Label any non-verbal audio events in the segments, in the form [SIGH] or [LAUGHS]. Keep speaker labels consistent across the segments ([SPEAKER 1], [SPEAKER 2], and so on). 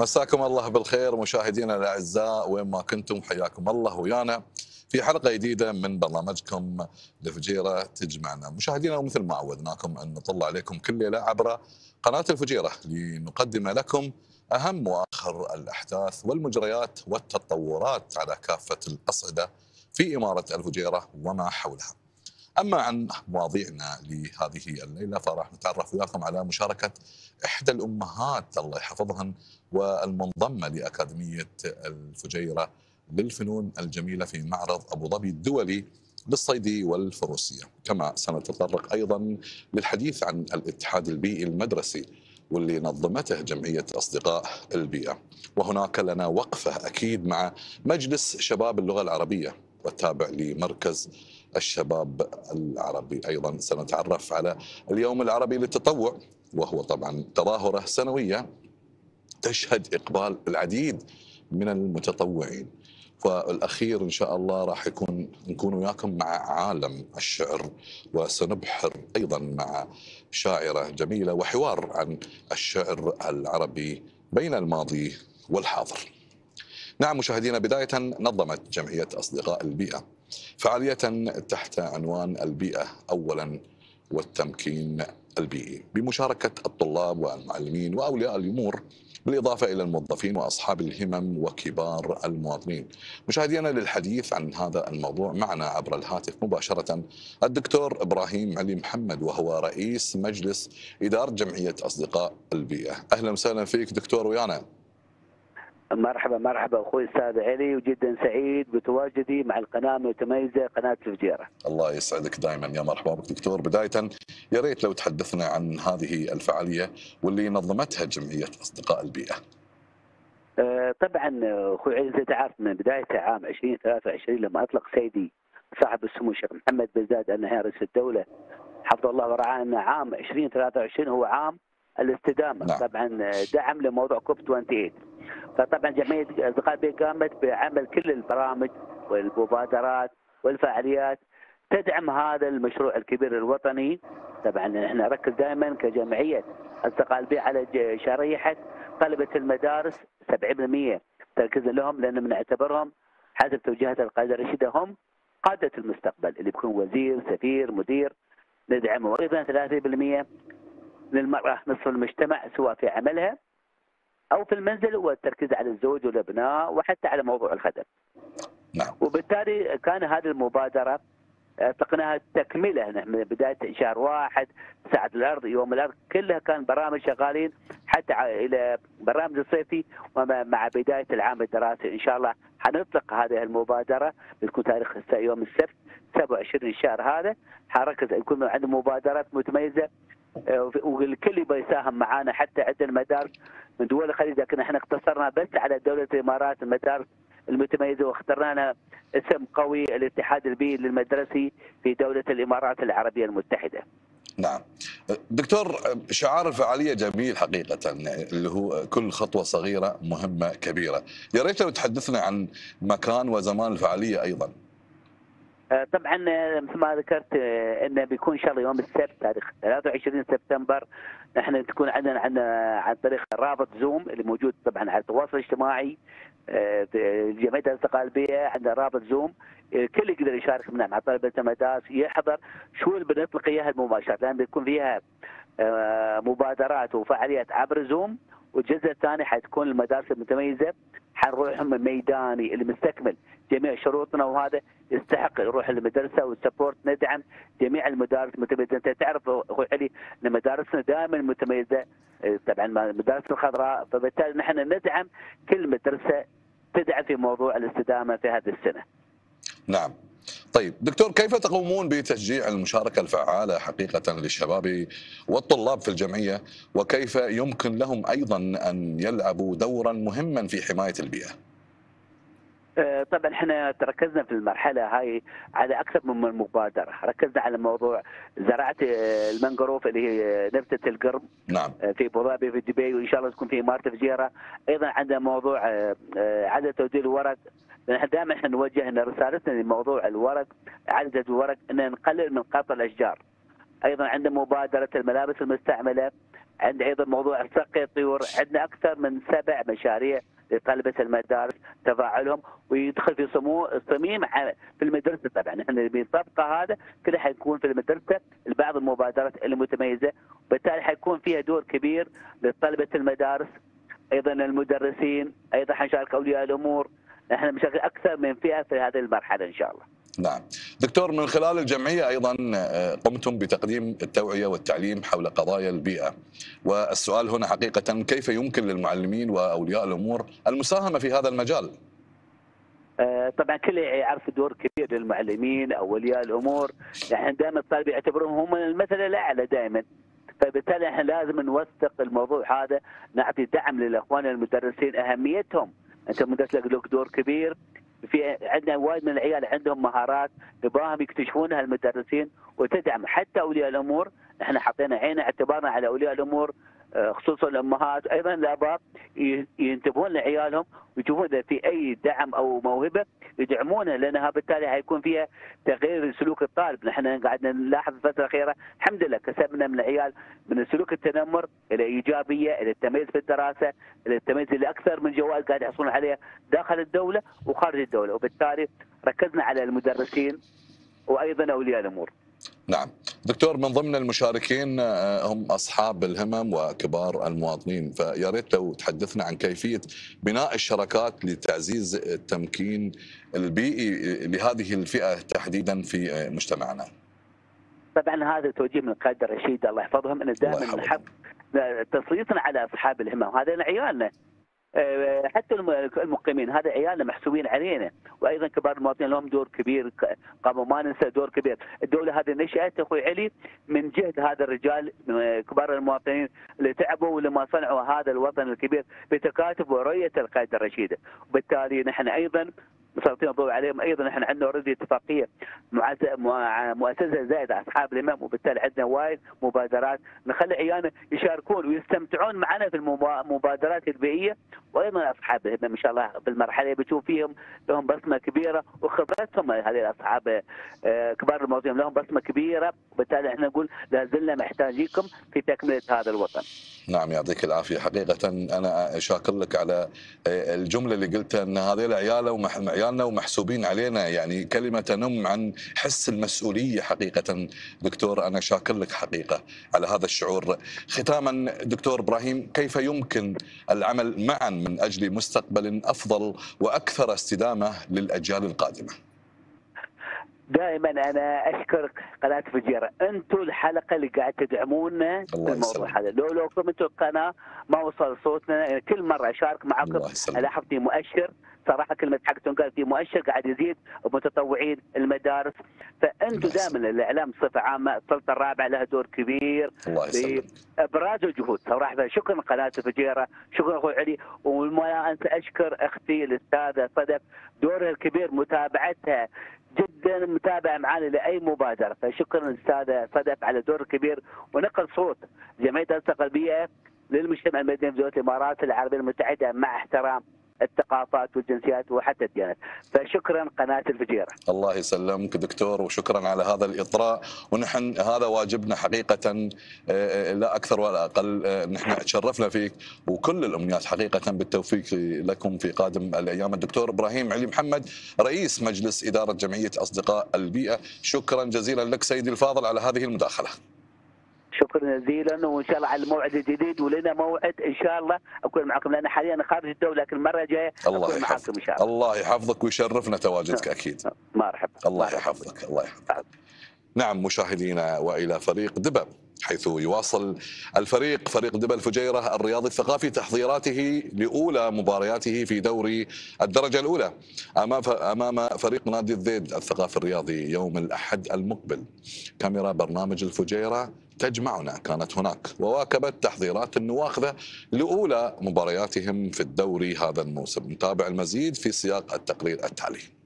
[SPEAKER 1] مساكم الله بالخير مشاهدينا الأعزاء وين ما كنتم حياكم الله ويانا في حلقة جديدة من برنامجكم الفجيره تجمعنا مشاهدينا ومثل ما عودناكم أن نطلع عليكم كل ليلة عبر قناة الفجيرة لنقدم لكم أهم وآخر الأحداث والمجريات والتطورات على كافة الأصعدة في إمارة الفجيرة وما حولها. أما عن مواضيعنا لهذه الليلة فراح نتعرف وياكم على مشاركة إحدى الأمهات الله يحفظهن والمنضمة لأكاديمية الفجيرة للفنون الجميلة في معرض أبو ظبي الدولي للصيد والفروسية، كما سنتطرق أيضا للحديث عن الاتحاد البيئي المدرسي واللي نظمته جمعية أصدقاء البيئة، وهناك لنا وقفة أكيد مع مجلس شباب اللغة العربية والتابع لمركز الشباب العربي أيضا سنتعرف على اليوم العربي للتطوع وهو طبعا تظاهرة سنوية تشهد إقبال العديد من المتطوعين فالاخير إن شاء الله راح يكون نكون وياكم مع عالم الشعر وسنبحر أيضا مع شاعرة جميلة وحوار عن الشعر العربي بين الماضي والحاضر. نعم مشاهدينا بداية نظمت جمعية أصدقاء البيئة فعالية تحت عنوان البيئة اولا والتمكين البيئي. بمشاركة الطلاب والمعلمين وأولياء الأمور بالإضافة إلى الموظفين وأصحاب الهمم وكبار المواطنين. مشاهدينا للحديث عن هذا الموضوع معنا عبر الهاتف مباشرة الدكتور إبراهيم علي محمد وهو رئيس مجلس إدارة جمعية أصدقاء البيئة. أهلا وسهلا فيك دكتور ويانا.
[SPEAKER 2] مرحبا مرحبا أخوي الاستاذ علي وجدا سعيد بتواجدي مع القناة المتميزه قناة الفجيره.
[SPEAKER 1] الله يسعدك دائما يا مرحبا بك دكتور بدايه يا ريت لو تحدثنا عن هذه الفعالية واللي نظمتها جمعية أصدقاء البيئة.
[SPEAKER 2] أه طبعا أخوي علي انت تعرف من بداية عام 2023 لما أطلق سيدي صاحب السمو الشيخ محمد بن زايد النهيان رئيس الدولة حفظه الله ورعاه ان عام 2023 هو عام الاستدامة. نعم. طبعا دعم لموضوع كوب 28 فطبعا جمعية أصدقاء البيئه قامت بعمل كل البرامج والمبادرات والفعاليات تدعم هذا المشروع الكبير الوطني. طبعا إحنا نركز دائما كجمعية أصدقاء البيئه على شريحة طلبه المدارس. 70% تركيز لهم لأن بنعتبرهم حسب توجيهات القائدة الرشيدة هم قادة المستقبل. اللي بيكون وزير سفير مدير ندعمه وأيضا 3% للمرأة نصف المجتمع سواء في عملها أو في المنزل والتركيز على الزوج والأبناء وحتى على موضوع الخدم.
[SPEAKER 1] نعم.
[SPEAKER 2] وبالتالي كان هذه المبادرة اطلقناها تكملة من بداية شهر واحد ساعه الأرض يوم الأرض كلها كان برامج شغالين حتى إلى برامج الصيفي ومع بداية العام الدراسي إن شاء الله حنطلق هذه المبادرة بتكون تاريخ يوم السبت 27 الشهر هذا حركز يكون عندنا مبادرات متميزة والكل يبغى يساهم معنا حتى عندنا المدارس من دول الخليج لكن إحنا اقتصرنا بس على دولة الإمارات المدارس المتميزة واخترنا لنا اسم قوي الاتحاد البيئي للمدرسي في دولة الإمارات العربية المتحدة.
[SPEAKER 1] نعم. دكتور شعار الفعاليه جميل حقيقة اللي هو كل خطوة صغيرة مهمة كبيرة. يا ريت لو تحدثنا عن مكان وزمان الفعالية أيضا.
[SPEAKER 2] طبعا مثل ما ذكرت إنه بيكون إن شاء الله يوم السبت تاريخ 23 سبتمبر نحن تكون عندنا عندنا عن طريق رابط زوم اللي موجود طبعا على التواصل الاجتماعي جمعية أصدقاء البيئة عندنا رابط زوم الكل يقدر يشارك مع مع طلبة المدارس يحضر شو اللي بنطلق إياها المباشرة لأن بيكون فيها مبادرات وفعاليات عبر زوم والجزء الثاني حتكون المدارس المتميزة حنروح ميداني اللي مستكمل جميع شروطنا وهذا يستحق يروح المدرسة والسبورت. ندعم جميع المدارس المتميزة. أنت تعرف أخوي علي إن مدارسنا دائما متميزة. طبعا المدارس الخضراء. فبالتالي نحن ندعم كل مدرسة تدعم في موضوع الاستدامة في هذه السنة.
[SPEAKER 1] نعم. طيب دكتور كيف تقومون بتشجيع المشاركة الفعالة حقيقة للشباب والطلاب في الجمعية؟ وكيف يمكن لهم أيضا أن يلعبوا دورا مهما في حماية البيئة؟
[SPEAKER 2] طبعا إحنا تركزنا في المرحلة هاي على أكثر من مبادره، ركزنا على موضوع زراعة المنجروف اللي هي نبتة القرب
[SPEAKER 1] نعم.
[SPEAKER 2] في ابو ظبي في دبي وإن شاء الله تكون في اماره فجيرة، أيضا عندنا موضوع عدد توديع الورق لأن دائما إحنا نوجه إن رسالتنا لموضوع الورق عدد الورق ان نقلل من قطع الأشجار. أيضا عندنا مبادرة الملابس المستعملة عندنا أيضا موضوع سقي الطيور عندنا أكثر من سبع مشاريع لطلبة المدارس تفاعلهم ويدخل في سمو صميم في المدرسة طبعا إحنا نبي نطبقه هذا كله حيكون في المدرسة بعض المبادرات المتميزة وبالتالي حيكون فيها دور كبير لطلبة المدارس أيضا المدرسين أيضا حنشارك أولياء الأمور إحنا بنشارك أكثر من فئة في هذه المرحلة إن شاء الله.
[SPEAKER 1] نعم. دكتور من خلال الجمعية أيضا آه، قمتم بتقديم التوعية والتعليم حول قضايا البيئة. والسؤال هنا حقيقة كيف يمكن للمعلمين وأولياء الأمور المساهمة في هذا المجال؟
[SPEAKER 2] آه، طبعا كل يعرف دور كبير للمعلمين أولياء الأمور. يعني دائما الطالب يعتبرهم هم المثل الأعلى دائما. فبالتالي إحنا لازم نوثق الموضوع هذا نعطي دعم للإخوان المدرسين أهميتهم. انت مدرس لك دور كبير. في عندنا وايد من العيال عندهم مهارات نبغاهم يكتشفونها المدرسين وتدعم. حتى أولياء الأمور إحنا حطينا عيننا اعتبارنا على أولياء الأمور. خصوصا الامهات أيضا الاباء ينتبهون لعيالهم ويشوفون إذا في أي دعم أو موهبة يدعمونها لانها بالتالي حيكون فيها تغيير سلوك الطالب، نحن قاعدين نلاحظ الفترة الأخيرة الحمد لله كسبنا من العيال من سلوك التنمر إلى إيجابية إلى التميز في الدراسة إلى التميز اللي أكثر من جوائز قاعد يحصلون عليها داخل الدولة وخارج الدولة، وبالتالي ركزنا على المدرسين وأيضا أولياء الأمور.
[SPEAKER 1] نعم. دكتور من ضمن المشاركين آه، هم أصحاب الهمم وكبار المواطنين. فيا ريت لو تحدثنا عن كيفية بناء الشراكات لتعزيز التمكين البيئي لهذه الفئة تحديدا في آه، مجتمعنا.
[SPEAKER 2] طبعا هذا توجيه من القائد الرشيد الله يحفظهم ان
[SPEAKER 1] الله
[SPEAKER 2] دائما
[SPEAKER 1] يحفظهم.
[SPEAKER 2] نحب تسليطنا على أصحاب الهمم. هذا عيالنا. آه، حتى الم- المقيمين هذا عيالنا محسوبين علينا. وأيضا كبار المواطنين لهم دور كبير قاموا ما ننسى دور كبير. الدولة هذه نشات أخوي علي؟ من جهد هذا الرجال كبار المواطنين اللي تعبوا ولما صنعوا هذا الوطن الكبير بتكاتف ورؤية القائد الرشيده وبالتالي نحن أيضا مسلطين الضوء عليهم. أيضا نحن عندنا اوريدي اتفاقية مع مؤسسه زائدة أصحاب الإمام وبالتالي عندنا وايد مبادرات نخلي عيالنا يشاركون ويستمتعون معنا في المبا- المبادرات البيئية. وأيضا أصحاب الهمم إن شاء الله بالمرحلة بتشوف فيهم لهم بصمة كبيرة وخبرتهم هذه الأصحاب آه، كبار المواطنين لهم بصمة كبيرة. وبالتالي إحنا نقول لا زلنا محتاجيكم في تكملة هذا الوطن.
[SPEAKER 1] نعم يعطيك العافية. حقيقة أنا شاكر لك على الجملة اللي قلتها أن هذه العيال ومح- عيالنا ومحسوبين علينا. يعني كلمة تنم عن حس المسؤولية حقيقة. دكتور أنا شاكر لك حقيقة على هذا الشعور. ختاما دكتور إبراهيم كيف يمكن العمل معا من أجل مستقبل أفضل وأكثر استدامة للأجيال القادمة؟
[SPEAKER 2] دائما أنا أشكر قناة فجيره أنتم الحلقة اللي قاعد تدعمونا في الموضوع. هذا. لو لو أنتم القناة ما وصل صوتنا كل مرة أشارك معكم. الاحظ في مؤشر. صراحة كلمة حقتهم قال في مؤشر قاعد يزيد متطوعين المدارس. فانتم. دائما الإعلام بصفة عامة السلطة الرابعة لها دور كبير
[SPEAKER 1] يسلمك.
[SPEAKER 2] إبراز الجهود. صراحة شكرا قناة فجيرة. شكرا أخوي علي. وما أنسى أشكر أختي الأستاذة صدف. دورها الكبير متابعتها جدا متابعه معنا لأي مبادرة. فشكرا أستاذة صدف على دور كبير ونقل صوت جمعية القلبية للمجتمع المدني في دولة الإمارات العربية المتحدة. مع احترام. الثقافات والجنسيات وحتى الديانات. فشكرا قناة الفجيرة.
[SPEAKER 1] الله يسلمك دكتور وشكرا على هذا الإطراء. ونحن هذا واجبنا حقيقة آه، لا أكثر ولا أقل. آه، نحن تشرفنا فيك وكل الأمنيات حقيقة بالتوفيق لكم في قادم الأيام. الدكتور إبراهيم علي محمد رئيس مجلس إدارة جمعية أصدقاء البيئة. شكرا جزيلا لك سيدي الفاضل على هذه المداخلة.
[SPEAKER 2] شكرا جزيلا وإن شاء الله على الموعد الجديد. ولنا موعد إن شاء الله أكون معكم لأن حاليا خارج الدولة لكن المرة الجاية
[SPEAKER 1] الله
[SPEAKER 2] اكون معكم إن شاء الله.
[SPEAKER 1] الله يحفظك ويشرفنا تواجدك أكيد.
[SPEAKER 2] مرحبا
[SPEAKER 1] الله. يحفظك الله يحفظك. نعم. مشاهدينا وإلى فريق دبا حيث يواصل الفريق فريق دبا الفجيره الرياضي الثقافي تحضيراته لأولى مبارياته في دوري الدرجة الأولى أمام أمام فريق نادي الذيد الثقافي الرياضي يوم الأحد المقبل. كاميرا برنامج الفجيرة تجمعنا كانت هناك. وواكبت تحضيرات النواخذة لأولى مبارياتهم في الدوري هذا الموسم. نتابع المزيد في سياق التقرير التالي.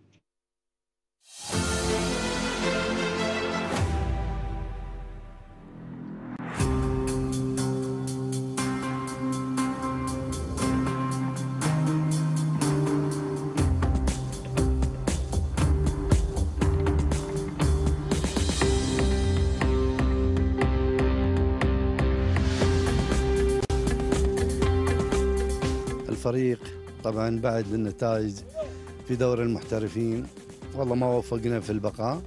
[SPEAKER 3] الفريق طبعا بعد النتائج في دور المحترفين. والله ما وفقنا في البقاء.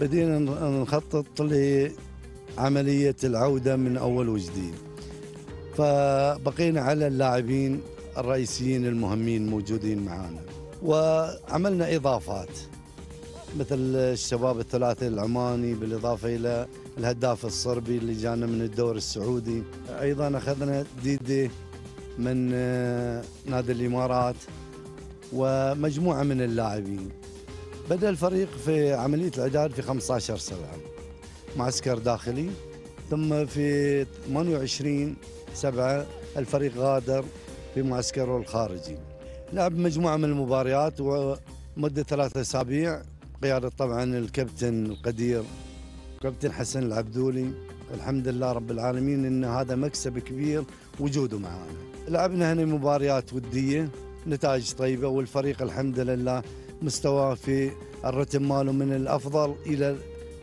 [SPEAKER 3] بدينا نخطط لعملية العودة من أول وجديد. فبقينا على اللاعبين الرئيسيين المهمين موجودين معانا. وعملنا إضافات مثل الشباب الثلاثي العماني بالإضافة إلى الهداف الصربي اللي جانا من الدور السعودي. أيضا أخذنا ديدي من آه، نادي الإمارات ومجموعة من اللاعبين. بدأ الفريق في عملية الإعداد في 15 سبعة معسكر داخلي. ثم في 28 سبعة الفريق غادر في معسكره الخارجي. لعب مجموعة من المباريات ومدة ثلاثة أسابيع. قيادة طبعا الكابتن القدير كابتن حسن العبدولي. الحمد لله رب العالمين إن هذا مكسب كبير وجوده معنا. لعبنا هنا مباريات ودية نتائج طيبة والفريق الحمد لله مستواه في الرتم ماله من الأفضل إلى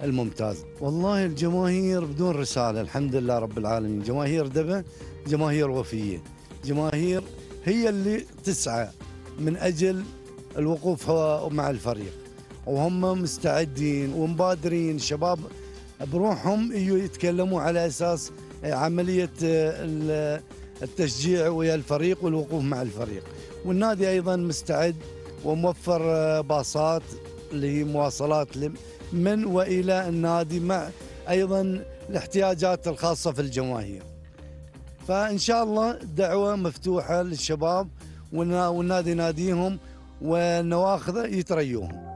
[SPEAKER 3] الممتاز. والله الجماهير بدون رسالة الحمد لله رب العالمين. جماهير دبا جماهير وفية. جماهير هي اللي تسعى من أجل الوقوف مع الفريق. وهم مستعدين ومبادرين. شباب بروحهم يتكلموا على أساس عملية التشجيع ويا الفريق والوقوف مع الفريق. والنادي أيضا مستعد وموفر باصات اللي هي مواصلات من وإلى النادي مع أيضا الاحتياجات الخاصة في الجماهير. فإن شاء الله دعوة مفتوحة للشباب والنادي ناديهم والنواخذه يتريوهم.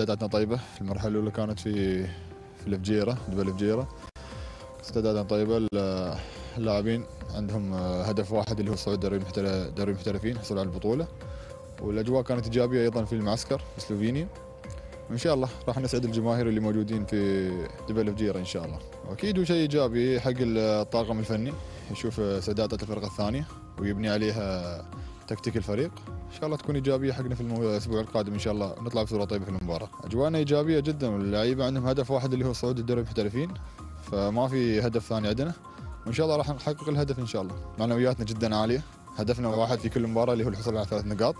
[SPEAKER 4] استعداداتنا طيبة. في المرحلة الأولى كانت في في الفجيرة دبل الفجيرة. استعداداتنا طيبة. اللاعبين عندهم هدف واحد اللي هو صعود دوري دوري المحترفين حصول على البطولة. والأجواء كانت إيجابية أيضا في المعسكر في سلوفينيا وإن شاء الله راح نسعد الجماهير اللي موجودين في دبل الفجيرة إن شاء الله. وأكيد شيء إيجابي حق الطاقم الفني يشوف استعدادات الفرقه الثانية ويبني عليها تكتيك الفريق. إن شاء الله تكون إيجابية حقنا في الأسبوع القادم إن شاء الله. نطلع بصورة طيبة في المباراة. أجواءنا إيجابية جدا واللعيبة عندهم هدف واحد اللي هو صعود الدوري المحترفين فما في هدف ثاني عندنا. وإن شاء الله راح نحقق الهدف إن شاء الله. معنوياتنا جدا عالية. هدفنا واحد في كل مباراة اللي هو الحصول على ثلاث نقاط.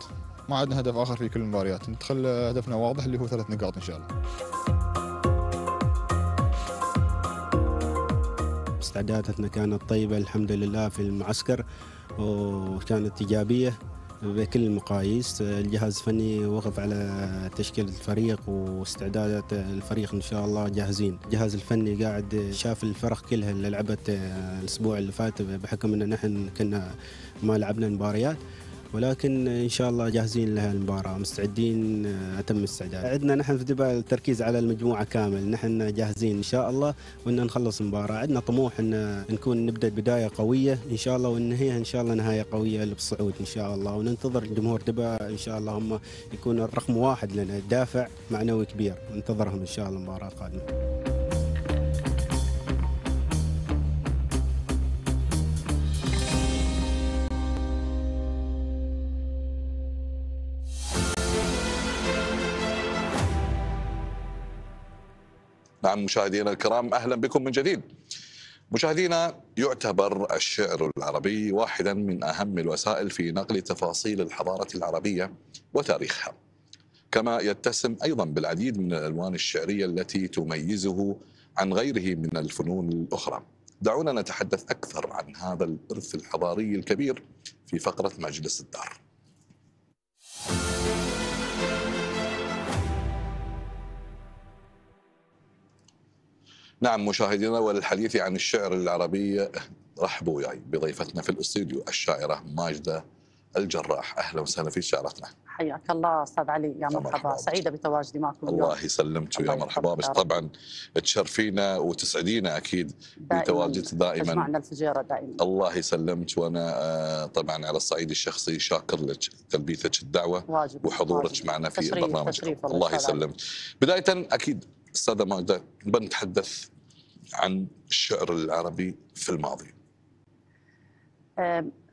[SPEAKER 4] ما عندنا هدف آخر في كل المباريات ندخل هدفنا واضح اللي هو ثلاث نقاط إن شاء الله.
[SPEAKER 5] استعداداتنا كانت طيبة الحمد لله في المعسكر وكانت إيجابية بكل المقاييس. الجهاز الفني وقف على تشكيل الفريق واستعدادات الفريق إن شاء الله جاهزين. الجهاز الفني قاعد شاف الفرق كلها اللي لعبت الأسبوع اللي فات بحكم إن نحن كنا ما لعبنا مباريات. ولكن إن شاء الله جاهزين لها المباراة مستعدين أتم استعداد عندنا نحن في دبي التركيز على المجموعة كامل نحن جاهزين إن شاء الله وإن نخلص المباراة. عندنا طموح إن نكون نبدأ بداية قوية إن شاء الله وننهيها إن شاء الله نهاية قوية بالصعود إن شاء الله. وننتظر جمهور دبي إن شاء الله هم يكون رقم واحد لنا دافع معنوي كبير. ننتظرهم إن شاء الله المباراة القادمة.
[SPEAKER 1] نعم مشاهدينا الكرام أهلا بكم من جديد. مشاهدينا يعتبر الشعر العربي واحدا من أهم الوسائل في نقل تفاصيل الحضارة العربية وتاريخها. كما يتسم أيضا بالعديد من الألوان الشعرية التي تميزه عن غيره من الفنون الأخرى. دعونا نتحدث أكثر عن هذا الإرث الحضاري الكبير في فقرة مجلس الدار. نعم مشاهدينا وللحديث عن الشعر العربي رحبوا وياي بضيفتنا في الاستوديو الشاعرة ماجدة الجراح. أهلا وسهلا في شعرتنا
[SPEAKER 6] حياك الله أستاذ علي يا مرحبا, مرحبا. سعيدة بتواجدي معكم
[SPEAKER 1] الله يسلمك ويا مرحبا. بس طبعا تشرفينا وتسعدينا أكيد بتواجدك دائما.
[SPEAKER 6] تجمعنا الفجيرة دائما.
[SPEAKER 1] الله يسلمك. وأنا آه، طبعا على الصعيد الشخصي شاكر لك تلبيتك الدعوة واجب وحضورك واجب. معنا في تشريف برنامج تشريف الله يسلمك. بدايه أكيد استاذة ماجدة بنتحدث عن الشعر العربي في الماضي.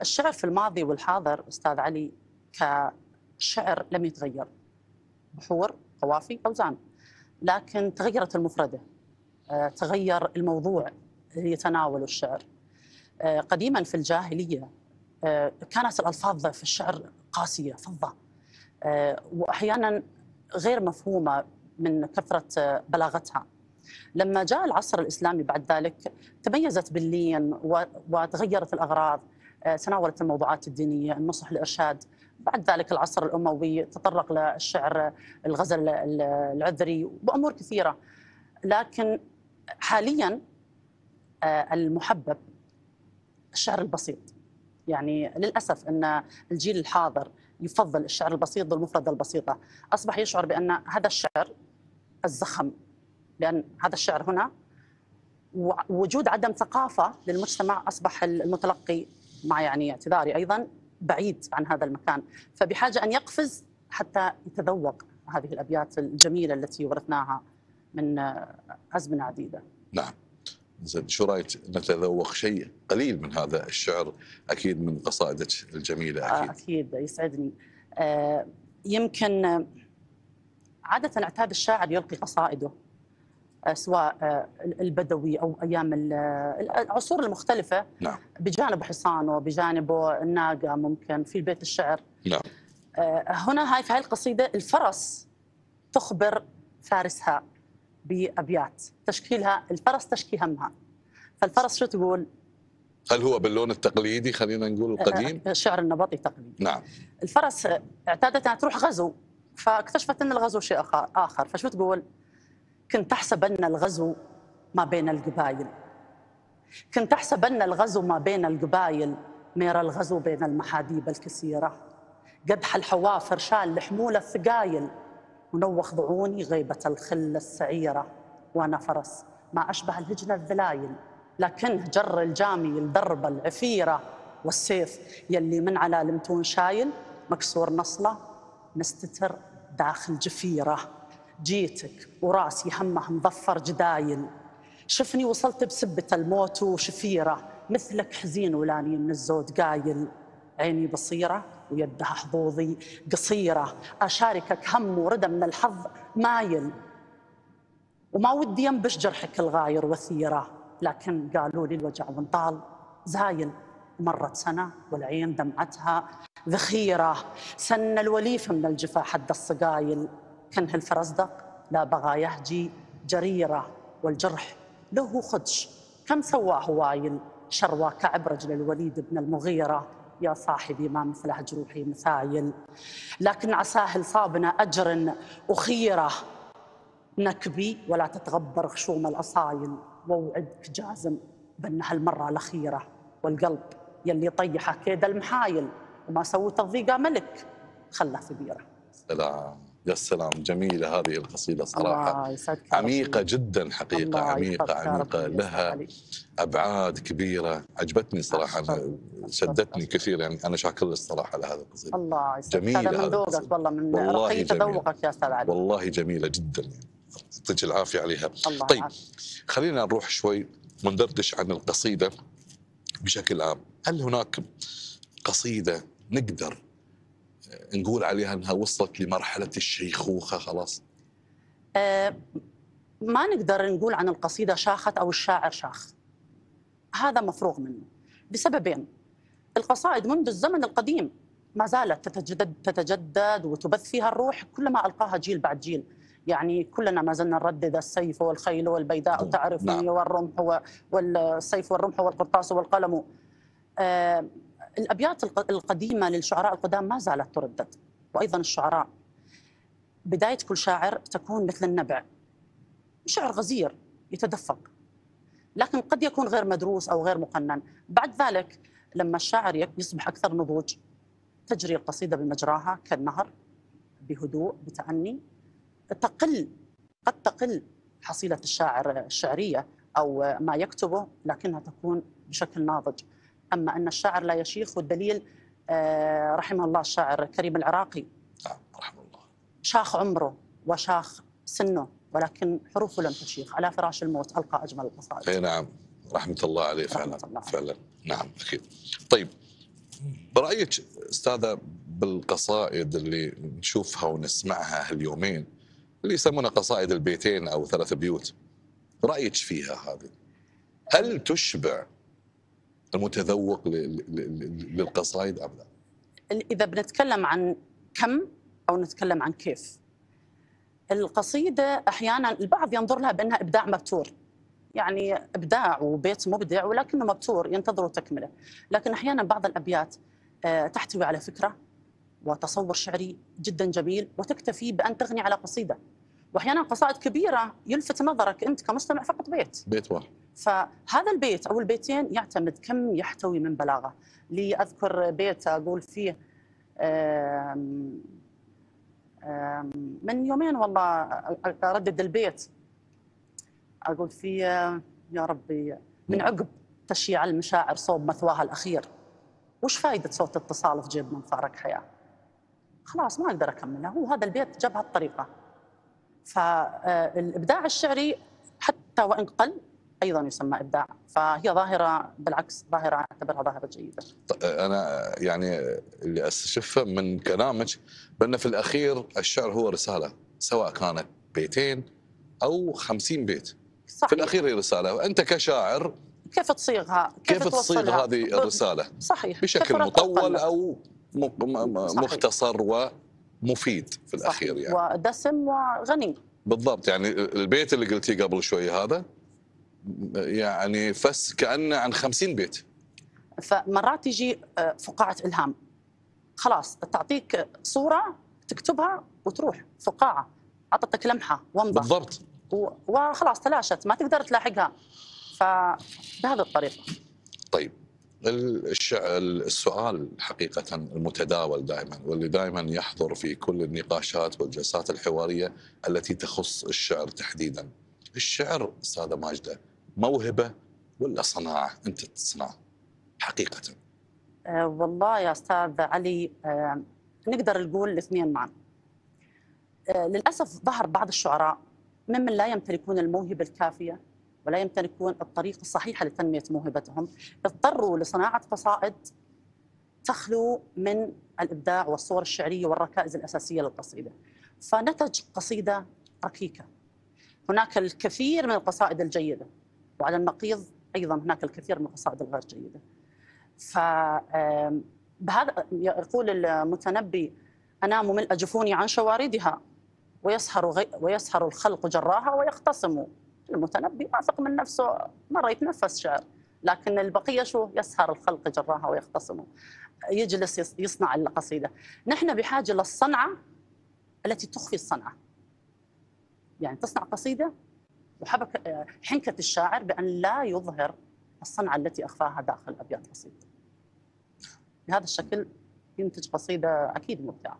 [SPEAKER 6] الشعر في الماضي والحاضر أستاذ علي كشعر لم يتغير. بحور قوافي أوزان. لكن تغيرت المفردة. أه، تغير الموضوع. اللي يتناوله الشعر. آه، قديما في الجاهلية آه، كانت الألفاظ في الشعر قاسية فظة. واحيانا غير مفهومة. من كثرة آه، بلاغتها. لما جاء العصر الإسلامي بعد ذلك تميزت باللين وتغيرت الأغراض آه، تناولت الموضوعات الدينية، النصح الإرشاد. بعد ذلك العصر الأموي تطرق للشعر الغزل ال- العذري وأمور كثيرة. لكن حاليا آه، المحبب الشعر البسيط. يعني للأسف أن الجيل الحاضر يفضل الشعر البسيط بالمفردة البسيطة أصبح يشعر بأن هذا الشعر الزخم لأن هذا الشعر هنا. ووجود عدم ثقافة للمجتمع أصبح المتلقي مع يعني اعتذاري أيضا بعيد عن هذا المكان. فبحاجة أن يقفز حتى يتذوق هذه الأبيات الجميلة التي ورثناها من أزمنة عديدة.
[SPEAKER 1] نعم. زين شو رأيك نتذوق شيء قليل من هذا الشعر؟ أكيد من قصائدك الجميلة
[SPEAKER 6] آه، أكيد يسعدني. آه، يمكن عادة اعتاد الشاعر يلقي قصائده آه، سواء آه، البدوي أو أيام ال- العصور المختلفة
[SPEAKER 1] نعم.
[SPEAKER 6] بجانب حصانه بجانبه الناقة ممكن في بيت الشعر.
[SPEAKER 1] نعم.
[SPEAKER 6] آه، هنا هاي في هاي القصيدة الفرس تخبر فارسها بأبيات تشكيلها الفرس تشكي همها. فالفرس شو تقول؟
[SPEAKER 1] هل هو باللون التقليدي خلينا نقول القديم؟
[SPEAKER 6] آه، الشعر النبطي تقليدي.
[SPEAKER 1] نعم.
[SPEAKER 6] الفرس اعتادت انها تروح غزو. فاكتشفت إن الغزو شيء اخر فشو تقول؟ كنت أحسب أن الغزو ما بين القبائل. كنت أحسب أن الغزو ما بين القبائل مير الغزو بين المحاديب الكثيرة. قدح الحوافر شال لحمول الثقايل. ونوخ ضعوني غيبة الخل السعيرة. وأنا فرس ما أشبه الهجنة الذلايل. لكنه جر الجامي الدرب العفيرة. والسيف يلي من على لمتون شايل مكسور نصلة مستتر داخل جفيرة. جيتك وراسي همه مظفر جدايل. شفني وصلت بسبة الموت وشفيرة مثلك حزين ولاني من الزود قايل. عيني بصيرة ويدها حظوظي قصيرة. أشاركك هم وردى من الحظ مايل. وما ودي ينبش جرحك الغاير وثيرة لكن قالوا لي الوجع وانطال. زايل. مرت سنة والعين دمعتها ذخيرة. سن الوليف من الجفا حد الصقايل كنه الفرزدق لا بغى يهجي جريرة والجرح له خدش. كم سواه وايل؟ شروى كعب رجل الوليد بن المغيرة. يا صاحبي ما مثله جروحي مثايل. لكن عساه صابنا أجر أخيرة. نكبي ولا تتغبر خشوم الأصايل. ووعدك جازم بأنها المرة الأخيرة. والقلب يلي طيحه كيد المحايل وما سوت الضيقة ملك. خله في بيره.
[SPEAKER 1] سلام. يا سلام. جميلة هذه
[SPEAKER 6] يا
[SPEAKER 1] عميقة
[SPEAKER 6] رب.
[SPEAKER 1] جدا
[SPEAKER 6] رب
[SPEAKER 1] عميقة.
[SPEAKER 6] ويسعدك
[SPEAKER 1] لها
[SPEAKER 6] عليك.
[SPEAKER 1] أبعاد كبيرة. عجبتني صراحة. أنا. شدتني كثير. يعني أنا شاكر لك الصراحه على هذه القصيدة.
[SPEAKER 6] الله يسعدك.
[SPEAKER 1] جميلة
[SPEAKER 6] هذا من ذوقك
[SPEAKER 1] القصيدة.
[SPEAKER 6] والله من
[SPEAKER 1] والله
[SPEAKER 6] رقي
[SPEAKER 1] جميلة.
[SPEAKER 6] تذوقك يا أستاذ علي
[SPEAKER 1] والله جميلة جدا. يعطيك العافية عليها.
[SPEAKER 6] الله
[SPEAKER 1] طيب. خلينا نروح شوي وندردش عن القصيدة بشكل عام. هل هناك قصيدة نقدر نقول عليها أنها وصلت لمرحلة الشيخوخة خلاص؟
[SPEAKER 6] آه، ما نقدر نقول عن القصيدة شاخت أو الشاعر شاخ. هذا مفروغ منه. لسببين القصائد منذ الزمن القديم ما زالت تتجدد تتجدد وتبث فيها الروح كلما ألقاها جيل بعد جيل. يعني كلنا ما زلنا نردد السيف والخيل والبيداء
[SPEAKER 1] نعم.
[SPEAKER 6] تعرفني
[SPEAKER 1] نعم.
[SPEAKER 6] والرمح والسيف والرمح والقرطاس والقلم. آه، الأبيات الق- القديمة للشعراء القدام ما زالت تردد وأيضا الشعراء. بداية كل شاعر تكون مثل النبع. شعر غزير يتدفق لكن قد يكون غير مدروس أو غير مقنن. بعد ذلك لما الشاعر يصبح أكثر نضوج تجري القصيدة بمجراها كالنهر بهدوء بتأني. تقل قد تقل حصيلة الشاعر الشعرية أو ما يكتبه لكنها تكون بشكل ناضج. أما أن الشاعر لا يشيخ والدليل آه، رحمه الله الشاعر كريم العراقي.
[SPEAKER 1] نعم رحمه الله.
[SPEAKER 6] شاخ عمره وشاخ سنه ولكن حروفه لم تشيخ. على فراش الموت ألقى أجمل القصائد
[SPEAKER 1] أي نعم رحمة الله عليه
[SPEAKER 6] رحمة
[SPEAKER 1] فعلا
[SPEAKER 6] الله عليه.
[SPEAKER 1] فعلا. نعم أكيد. طيب برأيك أستاذة بالقصائد اللي نشوفها ونسمعها هاليومين اللي يسمونها قصائد البيتين أو ثلاث بيوت رأيك فيها هذه؟ هل تشبع المتذوق للقصائد ام لا؟
[SPEAKER 6] إذا بنتكلم عن كم أو نتكلم عن كيف. القصيدة أحيانا البعض ينظر لها بأنها إبداع مبتور. يعني إبداع وبيت مبدع ولكنه مبتور ينتظر تكملة. لكن أحيانا بعض الأبيات آه، تحتوي على فكرة وتصور شعري جدا جميل وتكتفي بأن تغني على قصيدة. وأحيانا قصائد كبيرة يلفت نظرك أنت كمستمع فقط بيت.
[SPEAKER 1] بيت واحد.
[SPEAKER 6] فهذا البيت أو البيتين يعتمد كم يحتوي من بلاغة. لي اذكر بيت أقول فيه من يومين والله أردد البيت. أقول فيه يا ربي من عقب تشييع المشاعر صوب مثواها الأخير. وش فائده صوت اتصال في جيب من فارق حياة؟ خلاص ما أقدر اكملها هو هذا البيت جاب هالطريقة. فالابداع الشعري حتى وإن قل أيضا يسمى إبداع. فهي ظاهرة بالعكس ظاهرة أعتبرها ظاهرة جيدة.
[SPEAKER 1] ط- أنا يعني اللي استشفه من كلامك بأن في الأخير الشعر هو رسالة سواء كانت بيتين أو خمسين بيت.
[SPEAKER 6] صحيح.
[SPEAKER 1] في الأخير هي رسالة. وأنت كشاعر
[SPEAKER 6] كيف تصيغها؟
[SPEAKER 1] كيف تصيغ
[SPEAKER 6] توصلها؟
[SPEAKER 1] هذه الرسالة؟
[SPEAKER 6] صحيح. كيف
[SPEAKER 1] بشكل مطول؟ أو
[SPEAKER 6] صحيح.
[SPEAKER 1] مختصر ومفيد في
[SPEAKER 6] الأخير.
[SPEAKER 1] يعني.
[SPEAKER 6] ودسم وغني.
[SPEAKER 1] بالضبط. يعني البيت اللي قلتيه قبل شوي هذا يعني فس كأنه عن خمسين بيت.
[SPEAKER 6] فمرات يجي آه، فقاعة إلهام. خلاص تعطيك صورة تكتبها وتروح. فقاعة اعطتك لمحة ومضة.
[SPEAKER 1] بالضبط.
[SPEAKER 6] وخلاص تلاشت. ما تقدر تلاحقها. فبهذه الطريقة.
[SPEAKER 1] طيب. السؤال حقيقة المتداول دائما واللي دائما يحضر في كل النقاشات والجلسات الحوارية التي تخص الشعر تحديدا. الشعر أستاذة ماجدة موهبة ولا صناعة؟ أنت تصنع حقيقة.
[SPEAKER 6] آه، والله يا أستاذ علي آه، نقدر نقول الاثنين معا. آه، للأسف ظهر بعض الشعراء ممن لا يمتلكون الموهبة الكافية ولا يمتلكون الطريقة الصحيحة لتنمية موهبتهم اضطروا لصناعة قصائد تخلو من الإبداع والصور الشعرية والركائز الأساسية للقصيدة. فنتج قصيدة ركيكة. هناك الكثير من القصائد الجيدة. وعلى النقيض أيضا هناك الكثير من القصائد الغير جيدة. ف بهذا يقول المتنبي انام ملء جفوني عن شواردها ويسهر غي... ويسهر الخلق جراها ويختصم المتنبي واثق من نفسه مره يتنفس شعر. لكن البقية شو؟ يسهر الخلق جراها ويختصم يجلس يص- يصنع القصيدة. نحن بحاجة للصنعة التي تخفي الصنعة. يعني تصنع قصيدة وحبك حنكة الشاعر بأن لا يظهر الصنعة التي أخفاها داخل أبيات قصيدته بهذا الشكل ينتج قصيدة أكيد ممتعة.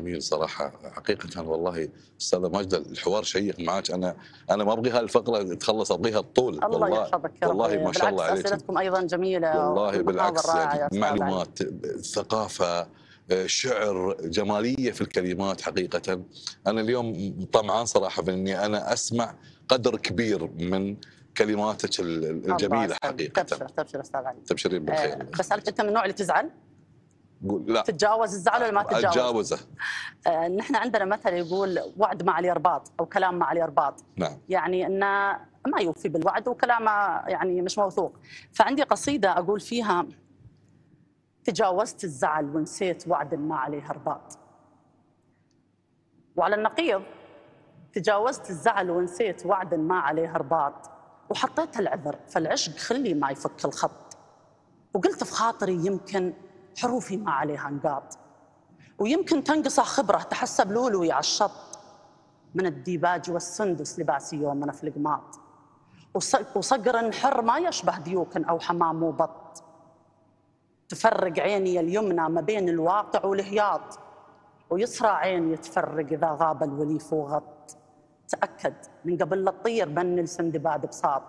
[SPEAKER 1] جميل صراحة. حقيقة والله أستاذة ماجدة الحوار شيق معك. أنا أنا ما أبغي هالفقرة تخلص أبغيها الطول.
[SPEAKER 6] الله
[SPEAKER 1] والله
[SPEAKER 6] يحفظك يا رب.
[SPEAKER 1] والله ما شاء الله عليك.
[SPEAKER 6] أسئلتكم أيضا جميلة
[SPEAKER 1] والله بالعكس يعني. معلومات ثقافة شعر جمالية في الكلمات حقيقة. أنا اليوم طمعان صراحة بأني أنا أسمع قدر كبير من كلماتك ال-
[SPEAKER 6] الله
[SPEAKER 1] الجميلة
[SPEAKER 6] يسعدك.
[SPEAKER 1] حقيقة.
[SPEAKER 6] تبشر تبشر أستاذ علي.
[SPEAKER 1] تبشرين
[SPEAKER 6] آه،
[SPEAKER 1] بالخير.
[SPEAKER 6] بسالك أنت من النوع اللي تزعل؟
[SPEAKER 1] قول لا.
[SPEAKER 6] تتجاوز الزعل ولا ما تتجاوز؟
[SPEAKER 1] أتجاوزه.
[SPEAKER 6] آه، نحن عندنا مثل يقول وعد ما عليه رباط أو كلام ما عليه رباط
[SPEAKER 1] نعم.
[SPEAKER 6] يعني انه ما يوفي بالوعد وكلامه يعني مش موثوق. فعندي قصيدة أقول فيها تجاوزت الزعل ونسيت وعد ما عليه رباط وعلى النقيض تجاوزت الزعل ونسيت وعد ما عليه رباط. وحطيت العذر فالعشق خلي ما يفك الخط. وقلت في خاطري يمكن حروفي ما عليها نقاط. ويمكن تنقصه خبرة تحسب لولوي على الشط من الديباج والسندس لباسي يومنا في القماط. وص- وصقر حر ما يشبه ديوك أو حمام وبط. تفرق عيني اليمنى ما بين الواقع والهياط ويسرى عين يتفرق إذا غاب الوليف وغط. تأكد من قبل لا تطير بن السندباد بساط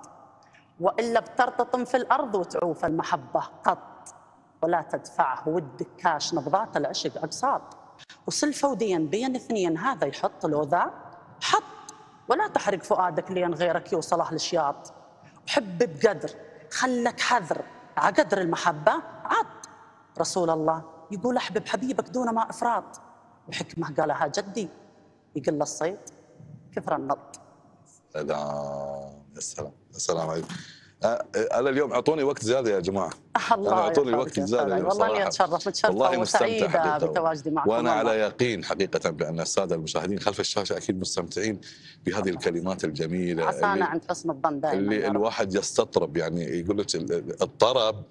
[SPEAKER 6] وإلا بترتطم في الأرض وتعوف المحبة قط. ولا تدفعه ودك كاش نبضات العشق أقساط. وسلفه ودين بين اثنين هذا يحط له ذا حط! ولا تحرق فؤادك لين غيرك يوصله الشياط. وحب بقدر خلك حذر. عقدر المحبة عط رسول الله يقول أحبب حبيبك دون ما إفراط. وحكمة قالها جدي يقل الصيد. كثر النط
[SPEAKER 1] سلام يا سلام يا سلام عليك آه، أنا اليوم أعطوني وقت زيادة يا جماعة
[SPEAKER 6] الله
[SPEAKER 1] أنا أعطوني
[SPEAKER 6] يخليك
[SPEAKER 1] وقت. اليوم
[SPEAKER 6] والله
[SPEAKER 1] أني.
[SPEAKER 6] أتشرف متشرفة
[SPEAKER 1] والله مستمتع وسعيدة.
[SPEAKER 6] بتواجدي معكم وأنا.
[SPEAKER 1] على يقين حقيقة بأن السادة المشاهدين خلف الشاشة أكيد مستمتعين بهذه الكلمات الجميلة
[SPEAKER 6] عسانا عند حسن الظن دائما
[SPEAKER 1] اللي. الواحد يستطرب يعني يقول لك ال- ال- الطرب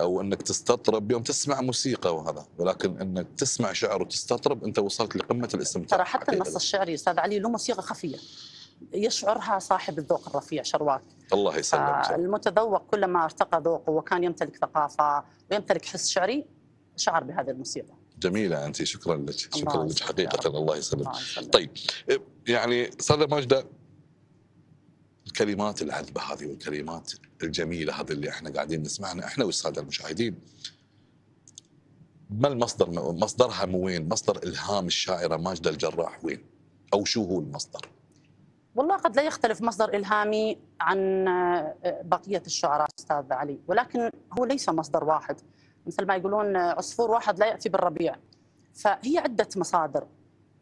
[SPEAKER 1] أو إنك تستطرب يوم تسمع موسيقى وهذا ولكن إنك تسمع شعر وتستطرب أنت وصلت لقمة الاستمتاع
[SPEAKER 6] ترى حتى النص. الشعري أستاذ علي له موسيقى خفية يشعرها صاحب الذوق الرفيع شرواك
[SPEAKER 1] الله يسلمك
[SPEAKER 6] المتذوق كلما ارتقى ذوقه وكان يمتلك ثقافة ويمتلك حس شعري شعر بهذه الموسيقى
[SPEAKER 1] جميلة انت شكرا لك شكرا لك
[SPEAKER 6] حقيقة.
[SPEAKER 1] الله يسلمك
[SPEAKER 6] الله يسلمك.
[SPEAKER 1] طيب يعني أستاذة ماجدة الكلمات العذبة هذه والكلمات الجميلة هذه اللي إحنا قاعدين نسمعها إحنا والسادة المشاهدين ما المصدر مصدرها من وين؟ مصدر إلهام الشاعرة ماجده الجراح وين؟ أو شو هو المصدر؟
[SPEAKER 6] والله قد لا يختلف مصدر إلهامي عن بقية الشعراء أستاذ علي ولكن هو ليس مصدر واحد مثل ما يقولون عصفور واحد لا يأتي بالربيع فهي عدة مصادر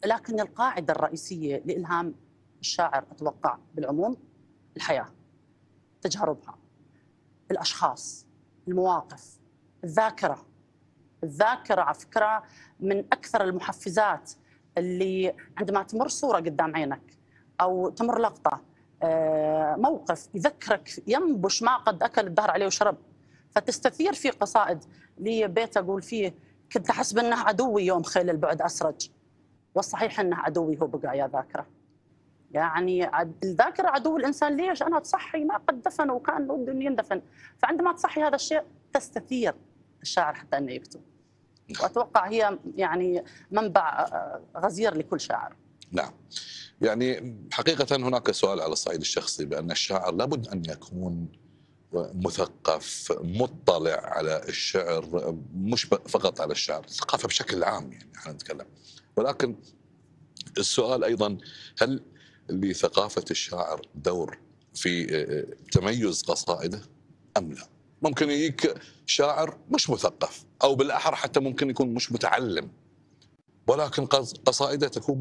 [SPEAKER 6] لكن القاعدة الرئيسية لإلهام الشاعر أتوقع بالعموم الحياة تجاربها الأشخاص المواقف الذاكرة. الذاكرة على فكرة من أكثر المحفزات اللي عندما تمر صورة قدام عينك أو تمر لقطة آه، موقف يذكرك ينبش ما قد أكل الدهر عليه وشرب. فتستثير في قصائد لي بيت أقول فيه كنت احسب انه عدوي يوم خيل البعد أسرج. والصحيح أنه عدوي هو بقى يا ذاكرة. يعني الذاكرة عدو الإنسان. ليش؟ أنا تصحي ما قد دفن وكان انه يندفن فعندما تصحي هذا الشيء تستثير الشاعر حتى أنه يكتب. وأتوقع هي يعني منبع آه، غزير لكل شاعر.
[SPEAKER 1] نعم. يعني حقيقة هناك سؤال على الصعيد الشخصي بأن الشاعر لابد أن يكون مثقف مطلع على الشعر مش فقط على الشعر الثقافة بشكل عام يعني إحنا نتكلم. ولكن السؤال أيضا هل لثقافة الشاعر دور في آه، تميز قصائده أم لا ممكن يجيك شاعر مش مثقف أو بالأحرى حتى ممكن يكون مش متعلم ولكن قص- قصائده تكون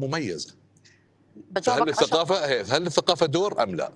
[SPEAKER 6] عشان-
[SPEAKER 1] الثقافة هي هل الثقافة دور أم لا؟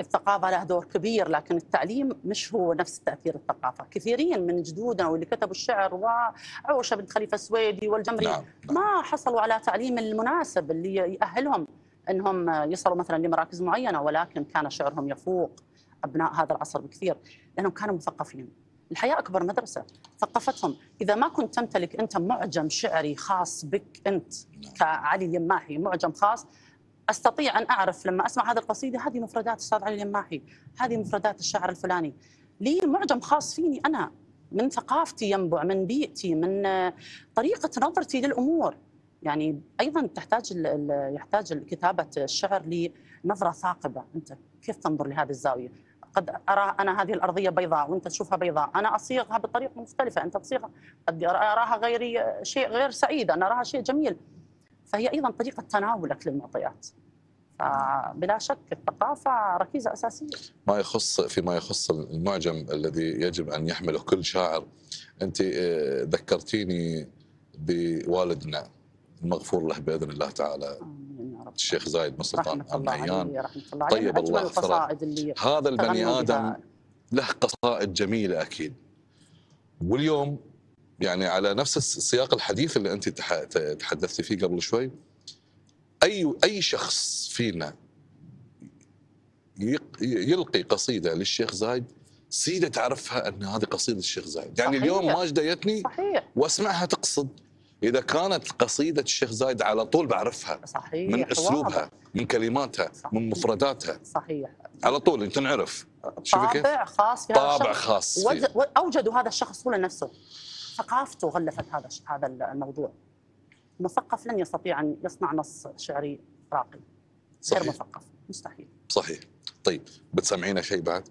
[SPEAKER 6] الثقافة لها دور كبير لكن التعليم مش هو نفس تأثير الثقافة كثيرين من جدودنا واللي كتبوا الشعر وعوشة بنت خليفة السويدي والجمري
[SPEAKER 1] نعم نعم.
[SPEAKER 6] ما حصلوا على تعليم المناسب اللي يأهلهم أنهم يصلوا مثلا لمراكز معينة ولكن كان شعرهم يفوق أبناء هذا العصر بكثير لأنهم كانوا مثقفين الحياة أكبر مدرسة ثقفتهم إذا ما كنت تمتلك أنت معجم شعري خاص بك أنت كعلي اليماحي معجم خاص أستطيع أن أعرف لما أسمع هذه القصيدة هذه مفردات أستاذ علي اليماحي، هذه مفردات الشاعر الفلاني. لي معجم خاص فيني أنا من ثقافتي ينبع من بيئتي من طريقة نظرتي للأمور. يعني أيضا تحتاج يحتاج كتابة الشعر لنظرة ثاقبة، أنت كيف تنظر لهذه الزاوية؟ قد أرى أنا هذه الأرضية بيضاء وأنت تشوفها بيضاء، أنا أصيغها بطريقة مختلفة، أنت تصيغها قد أراها غيري شيء غير سعيد، أنا أراها شيء جميل. فهي أيضا طريقة تناولك للمعطيات. فبلا شك الثقافة ركيزة أساسية.
[SPEAKER 1] ما يخص فيما يخص المعجم الذي يجب أن يحمله كل شاعر أنت آه، ذكرتيني بوالدنا المغفور له بإذن الله تعالى. الشيخ زايد بن سلطان
[SPEAKER 6] الله عليه
[SPEAKER 1] طيب الله ثراه. هذا البني
[SPEAKER 6] بها.
[SPEAKER 1] له قصائد جميلة أكيد واليوم يعني على نفس السياق الحديث اللي تح- تحدثتي فيه قبل شوي أي أي شخص فينا يلقي قصيدة للشيخ زايد سيدة تعرفها أن هذه قصيدة الشيخ زايد يعني
[SPEAKER 6] صحيح.
[SPEAKER 1] اليوم ماجدة جتني وأسمعها تقصد إذا كانت قصيدة الشيخ زايد على طول بعرفها
[SPEAKER 6] صحيح.
[SPEAKER 1] من
[SPEAKER 6] واضح.
[SPEAKER 1] أسلوبها من كلماتها
[SPEAKER 6] صحيح.
[SPEAKER 1] من مفرداتها.
[SPEAKER 6] صحيح.
[SPEAKER 1] على طول أنت نعرف. شوفي كيف؟
[SPEAKER 6] طابع خاص في
[SPEAKER 1] طابع
[SPEAKER 6] الشخص.
[SPEAKER 1] خاص فيه.
[SPEAKER 6] وج- أوجدوا هذا الشخص هو لنفسه. ثقافته غلفت هذا هذا الموضوع. مثقف لن يستطيع أن يصنع نص شعري راقي. غير مثقف. مستحيل.
[SPEAKER 1] صحيح. طيب بتسمعينا شيء بعد؟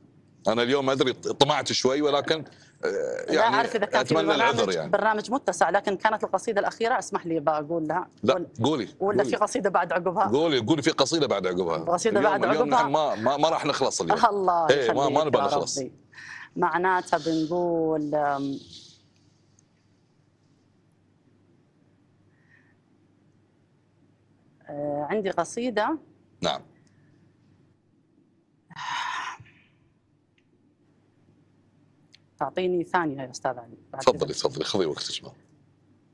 [SPEAKER 1] أنا اليوم أدري طمعت شوي ولكن آه،
[SPEAKER 6] لا
[SPEAKER 1] يعني
[SPEAKER 6] أعرف إذا كان في برنامج
[SPEAKER 1] يعني.
[SPEAKER 6] برنامج متسع لكن كانت القصيدة الأخيرة اسمح لي بقول لها
[SPEAKER 1] لا.
[SPEAKER 6] ولا-
[SPEAKER 1] قولي
[SPEAKER 6] ولا في
[SPEAKER 1] قولي.
[SPEAKER 6] قصيدة بعد عقبها؟
[SPEAKER 1] قولي قولي في قصيدة بعد عقبها. اليوم
[SPEAKER 6] بعد
[SPEAKER 1] اليوم
[SPEAKER 6] عقبها.
[SPEAKER 1] نحن ما ما, ما راح نخلص اليوم.
[SPEAKER 6] الله
[SPEAKER 1] إيه، ما- ما نبغى نخلص.
[SPEAKER 6] معناتها بنقول آه، عندي قصيدة.
[SPEAKER 1] نعم.
[SPEAKER 6] تعطيني ثانية يا أستاذ علي
[SPEAKER 1] تفضلي. تفضلي خذي وقتك ما.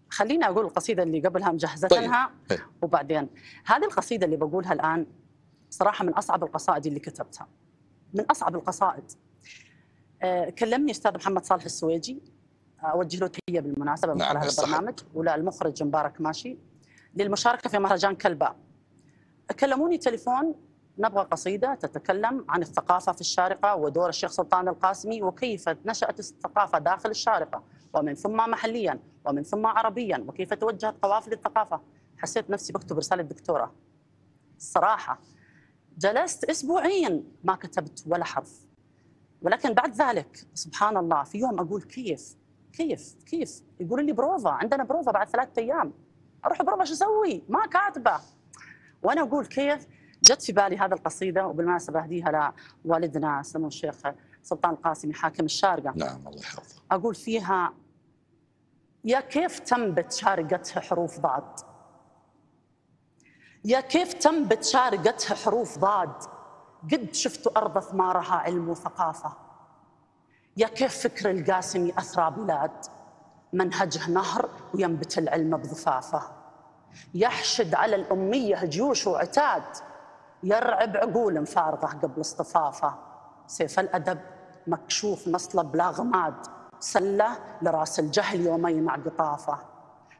[SPEAKER 6] خليني أقول القصيدة اللي قبلها مجهزتها
[SPEAKER 1] طيب.
[SPEAKER 6] وبعدين هذه القصيدة اللي بقولها الآن صراحة من أصعب القصائد اللي كتبتها من أصعب القصائد آه، كلمني أستاذ محمد صالح السويجي أوجه له تحية بالمناسبة من
[SPEAKER 1] نعم،
[SPEAKER 6] خلال هذا. البرنامج وللمخرج مبارك ماشي للمشاركة في مهرجان كلباء كلموني تليفون نبغى قصيدة تتكلم عن الثقافة في الشارقة ودور الشيخ سلطان القاسمي وكيف نشأت الثقافة داخل الشارقة ومن ثم محليا ومن ثم عربيا وكيف توجهت قوافل الثقافة. حسيت نفسي بكتب رساله دكتوراه الصراحه جلست أسبوعين ما كتبت ولا حرف. ولكن بعد ذلك سبحان الله في يوم أقول كيف؟ كيف؟ كيف؟ يقولوا لي بروفا عندنا بروفا بعد ثلاثة أيام. أروح بروفا شو أسوي؟ ما كاتبة. وأنا أقول كيف؟ جت في بالي هذه القصيدة وبالمناسبة أهديها لوالدنا سمو الشيخ سلطان القاسمي حاكم الشارقة.
[SPEAKER 1] نعم الله يحفظه.
[SPEAKER 6] أقول فيها يا كيف تنبت شارقتها حروف ضاد؟ يا كيف تنبت شارقتها حروف ضاد؟ قد شفت أرض ثمارها علم وثقافة. يا كيف فكر القاسمي أثرى بلاد؟ منهجه نهر وينبت العلم بضفافة. يحشد على الأمية جيوش وعتاد. يرعب عقول فارغه قبل اصطفافه. سيف الأدب مكشوف نصله بلا غماد. سله لراس الجهل يومين مع قطافه.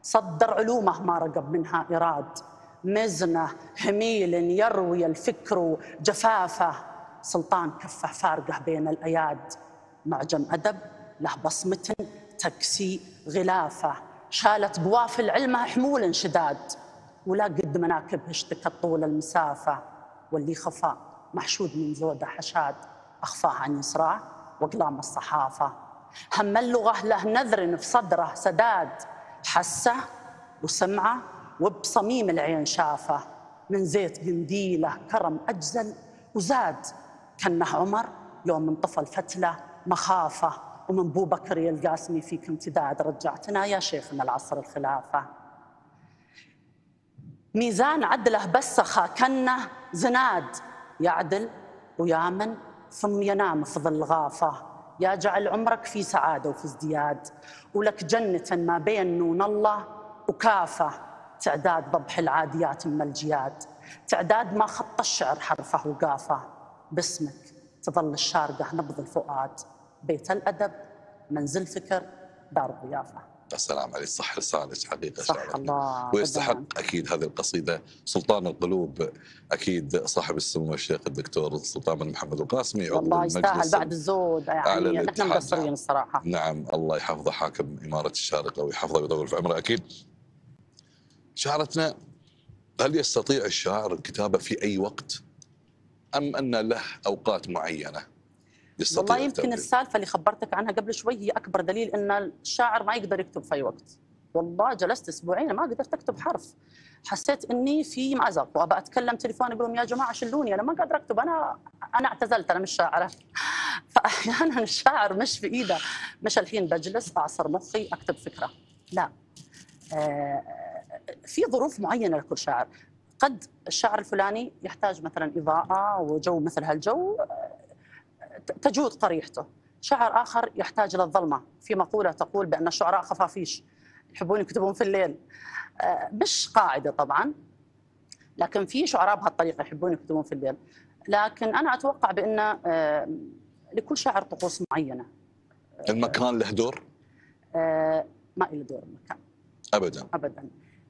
[SPEAKER 6] صدر علومه ما رقب منها إراد مزنه هميل يروي الفكر جفافه سلطان كفه فارقه بين الأياد. معجم أدب له بصمة تكسي غلافه. شالت قوافل علمه حمول شداد ولا قد مناكبه اشتكت طول المسافة. واللي خفى محشود من زوده حشاد أخفاه عن يسراه وأقلام الصحافة. هم اللغة له نذر في صدره سداد حسه وسمعه وبصميم العين شافه. من زيت قنديله كرم أجزل وزاد كنه عمر يوم طفل فتلة مخافة. ومن بو بكر القاسمي فيك امتداد رجعتنا يا شيخنا العصر الخلافة. ميزان عدله بسخة كنه زناد يعدل ويامن ثم ينام في ظل غافة. يجعل عمرك في سعادة وفي ازدياد. ولك جنة ما بين نون الله وكافة. تعداد ضبح العاديات من الجياد. تعداد ما خط الشعر حرفه وقافة. باسمك تظل الشارقة نبض الفؤاد. بيت الأدب منزل فكر دار الضيافة
[SPEAKER 1] السلام عليك صح لسانك حقيقه
[SPEAKER 6] صح. الله
[SPEAKER 1] ويستحق
[SPEAKER 6] طبعاً.
[SPEAKER 1] أكيد هذه القصيدة سلطان القلوب أكيد صاحب السمو الشيخ الدكتور سلطان بن محمد القاسمي عضو
[SPEAKER 6] والله يستاهل بعد الزود يعني نحن. مقصرين الصراحة
[SPEAKER 1] نعم الله يحفظه حاكم إمارة الشارقة ويحفظه ويطول في عمره أكيد شعرتنا هل يستطيع الشاعر الكتابة في أي وقت أم أن له أوقات معينة يستطيع
[SPEAKER 6] والله يمكن
[SPEAKER 1] التأليف؟
[SPEAKER 6] السالفة اللي خبرتك عنها قبل شوي هي أكبر دليل أن الشاعر ما يقدر يكتب في أي وقت. والله جلست أسبوعين ما قدرت أكتب حرف. حسيت إني في مأزق وابى أتكلم تليفون أقول لهم يا جماعة شلوني؟ أنا ما قادر أكتب. أنا أنا اعتزلت أنا مش شاعرة. [LAUGHS] فأحيانا الشاعر مش في إيده. مش الحين بجلس أعصر مخي أكتب فكرة. لا. آه، في ظروف معينة لكل شاعر. قد الشاعر الفلاني يحتاج مثلا إضاءة وجو مثل هالجو تجود قريحته شاعر آخر يحتاج للظلمه في مقولة تقول بأن الشعراء خفافيش. يحبون يكتبون في الليل. آه، مش قاعدة طبعا لكن في شعراء بهالطريقة يحبون يكتبون في الليل. لكن أنا أتوقع بأن آه، لكل شاعر طقوس معينة.
[SPEAKER 1] المكان له دور؟
[SPEAKER 6] آه، ما إلى دور المكان.
[SPEAKER 1] أبدا.
[SPEAKER 6] ابدا.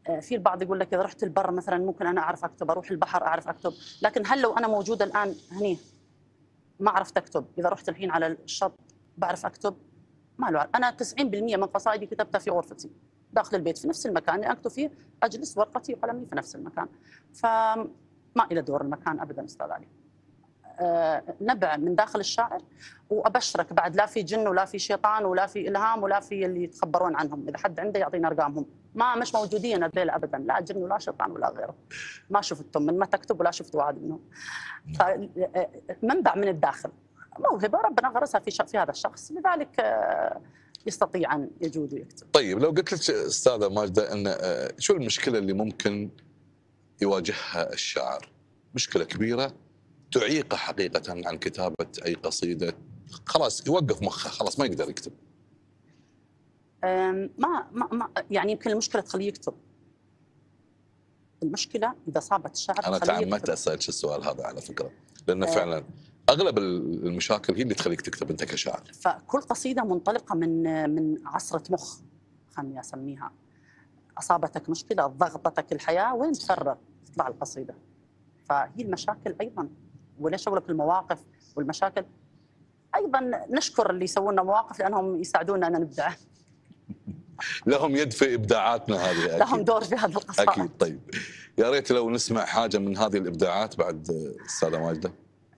[SPEAKER 6] آه، في البعض يقول لك إذا رحت البر مثلا ممكن أنا أعرف أكتب أروح البحر أعرف أكتب. لكن هل لو أنا موجودة الآن هني ما عرفت أكتب. إذا رحت الحين على الشط بعرف أكتب. ما له. أنا 90% من قصائدي كتبتها في غرفتي. داخل البيت في نفس المكان اللي أكتب فيه أجلس ورقتي وقلمي في نفس المكان. فما إلى دور المكان ابدا أستاذ علي. نبع من داخل الشاعر وأبشرك بعد. لا في جن ولا في شيطان ولا في إلهام ولا في اللي يتخبرون عنهم. إذا حد عنده يعطينا أرقامهم. ما مش موجودين هذيل ابدا. لا جن ولا شيطان ولا غيره. ما شفتهم من ما تكتب ولا شفت واحد منهم. فمنبع من الداخل. موهبة ربنا غرسها في في هذا الشخص. لذلك آه، يستطيع أن يجود ويكتب.
[SPEAKER 1] طيب لو قلت لك أستاذة ماجدة إن آه، شو المشكلة اللي ممكن يواجهها الشاعر؟ مشكلة كبيرة تعيقه حقيقة عن كتابة أي قصيدة. خلاص يوقف مخه خلاص ما يقدر يكتب.
[SPEAKER 6] ما, ما, ما يعني يمكن المشكلة تخليه يكتب. المشكلة إذا صابت الشعر أنا
[SPEAKER 1] تعمدت. اسالك السؤال هذا على فكرة. لأنه
[SPEAKER 6] آه.
[SPEAKER 1] فعلا أغلب المشاكل هي اللي تخليك تكتب أنت كشاعر.
[SPEAKER 6] فكل قصيدة منطلقة من من عصرة مخ خلني أسميها. أصابتك مشكلة ضغطتك الحياة وين تفرغ تطلع القصيدة؟ فهي المشاكل أيضا. وليش أقول لك المواقف والمشاكل؟ أيضا نشكر اللي يسوون مواقف لأنهم يساعدونا أن نبدع [LAUGHS]
[SPEAKER 1] لهم يد في إبداعاتنا هذه
[SPEAKER 6] لهم
[SPEAKER 1] أكيد
[SPEAKER 6] دور في هذا القصائد
[SPEAKER 1] أكيد طيب. يا ريت لو نسمع حاجة من هذه الإبداعات بعد أستاذة ماجدة.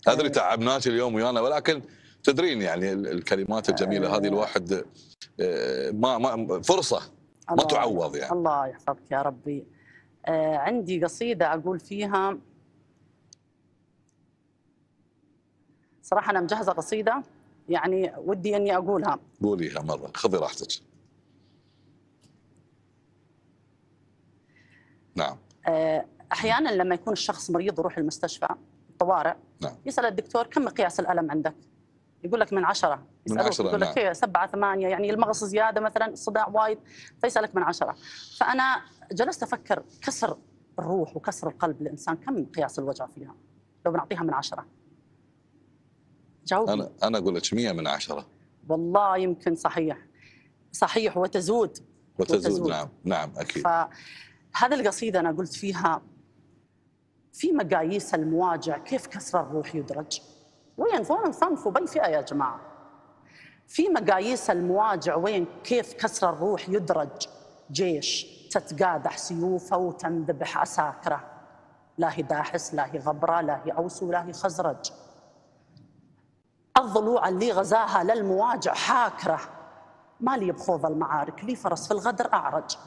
[SPEAKER 1] ادري تعبناك اليوم ويانا ولكن تدرين يعني ال- الكلمات الجميلة هذه الواحد آه، ما ما فرصة ما تعوض يعني.
[SPEAKER 6] الله يحفظك يا ربي. آه عندي قصيدة أقول فيها صراحة أنا مجهزة قصيدة يعني ودي أني أقولها
[SPEAKER 1] قوليها مرة خذي راحتك نعم
[SPEAKER 6] آه أحيانا لما يكون الشخص مريض ويروح المستشفى الطوارئ
[SPEAKER 1] نعم.
[SPEAKER 6] يسأل الدكتور كم مقياس الألم عندك؟ يقول لك من عشرة
[SPEAKER 1] من عشرة،
[SPEAKER 6] يقول لك
[SPEAKER 1] نعم.
[SPEAKER 6] إيه سبعة ثمانية يعني المغص زيادة مثلا الصداع وايد فيسألك من عشرة فأنا جلست أفكر كسر الروح وكسر القلب للإنسان كم مقياس الوجع فيها؟ لو بنعطيها من عشرة جاوبني
[SPEAKER 1] أنا أنا أقول لك 100 من عشرة.
[SPEAKER 6] والله يمكن صحيح. صحيح وتزود.
[SPEAKER 1] وتزود
[SPEAKER 6] وتزود.
[SPEAKER 1] نعم نعم أكيد.
[SPEAKER 6] فهذه القصيدة أنا قلت فيها في مقاييس المواجع كيف كسر الروح يدرج. وين وين صنف وبي فئة يا جماعة. في مقاييس المواجع وين كيف كسر الروح يدرج. جيش تتقادح سيوفه وتنذبح عساكره لا هي داحس لا هي غبرة لا هي أوس ولا هي خزرج. الضلوع اللي غزاها للمواجع حاكرة. ما لي بخوض المعارك لي فرس في الغدر أعرج.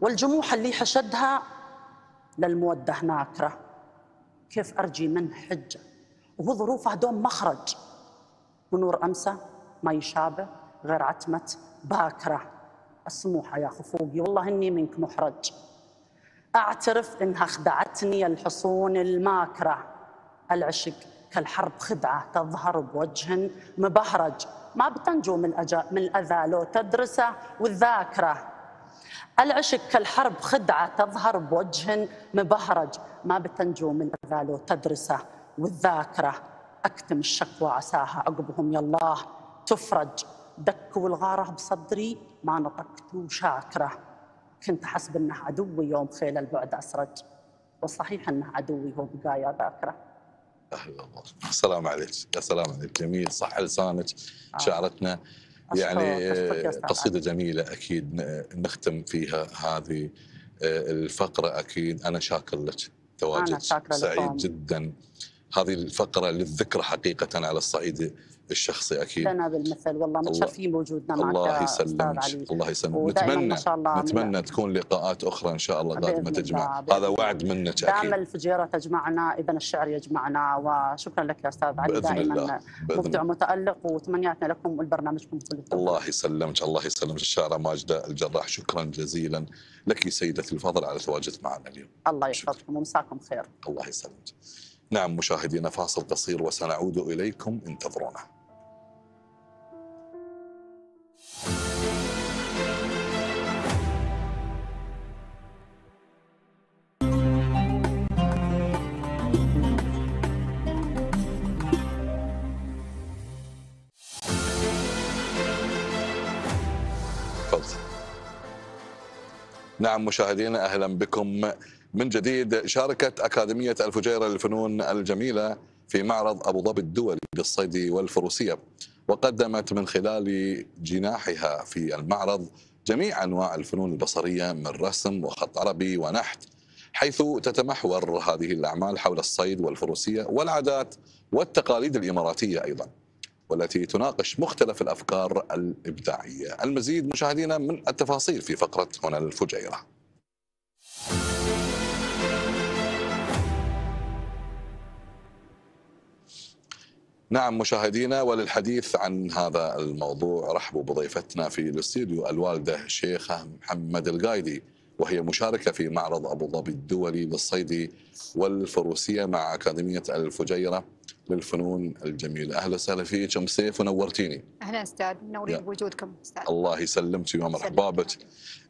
[SPEAKER 6] والجموح اللي حشدها للمودة ناكرة. كيف أرجي منه حجة وهو ظروفه دوم مخرج. ونور أمسه ما يشابه غير عتمة باكرة. السموحة يا خفوقي والله إني منك محرج. أعترف إنها خدعتني الحصون الماكرة. العشق كالحرب خدعة تظهر بوجه مبهرج. ما بتنجو من, من الأذى لو تدرسه والذاكرة. العشق كالحرب خدعة تظهر بوجه مبهرج. ما بتنجو من الأذى لو تدرسه والذاكرة. أكتم الشكوى عساها عقبهم. يا الله تفرج. دكوا الغارة بصدري ما نطقت شاكرة كنت أحسب أنه عدوي يوم خيل البعد أسرج. والصحيح أنه عدوي هو بقايا ذاكرة.
[SPEAKER 1] الله السلام عليك. يا سلام عليك جميل. صح لسانك
[SPEAKER 6] آه.
[SPEAKER 1] شعرتنا. يعني آه، جميلة أكيد ن- نختم فيها هذه آه، الفقرة أكيد. أنا شاكر لك. تواجد
[SPEAKER 6] شاكرة
[SPEAKER 1] سعيد
[SPEAKER 6] لكم.
[SPEAKER 1] جدا. هذه الفقرة للذكرى حقيقة على الصعيد. الشخصي أكيد.
[SPEAKER 6] لنا بالمثل. والله
[SPEAKER 1] الله-
[SPEAKER 6] متشرفين بوجودنا معك
[SPEAKER 1] الله يسلمك. الله يسلمك. نتمنى
[SPEAKER 6] ما شاء الله
[SPEAKER 1] نتمنى تكون لقاءات أخرى إن شاء الله
[SPEAKER 6] بإذن
[SPEAKER 1] تجمع. هذا. وعد منك
[SPEAKER 6] دام
[SPEAKER 1] أكيد.
[SPEAKER 6] الفجيرة تجمعنا إذا الشعر يجمعنا. وشكرا لك يا أستاذ علي.
[SPEAKER 1] بإذن
[SPEAKER 6] دائما
[SPEAKER 1] الله بإذن
[SPEAKER 6] مبدع ومتألق وتمنياتنا لكم ولبرنامجكم كل التوفيق
[SPEAKER 1] الله يسلمك الله يسلمك الشاعرة ماجدة الجراح. شكرا جزيلا لك سيدتي الفضل على تواجدك معنا اليوم.
[SPEAKER 6] الله. يحفظكم ومساكم خير.
[SPEAKER 1] الله يسلمك. نعم مشاهدينا فاصل قصير وسنعود إليكم انتظرونا. نعم مشاهدينا أهلا بكم. من جديد شاركت أكاديمية الفجيرة للفنون الجميلة في معرض أبو ظبي الدولي للصيد والفروسية وقدمت من خلال جناحها في المعرض جميع أنواع الفنون البصرية من رسم وخط عربي ونحت حيث تتمحور هذه الأعمال حول الصيد والفروسية والعادات والتقاليد الإماراتية أيضا. والتي تناقش مختلف الأفكار الإبداعية. المزيد مشاهدينا من التفاصيل في فقرة هنا الفجيرة. نعم مشاهدينا وللحديث عن هذا الموضوع رحبوا بضيفتنا في الاستديو الوالدة الشيخه محمد القايدي وهي مشاركة في معرض أبو ظبي الدولي للصيد والفروسية مع أكاديمية الفجيرة. للفنون الجميلة. أهلا وسهلا فيك أم سيف ونورتيني.
[SPEAKER 7] أهلا أستاذ منورين. بوجودكم أستاذ.
[SPEAKER 1] الله يسلمك ويا مرحبا. بك.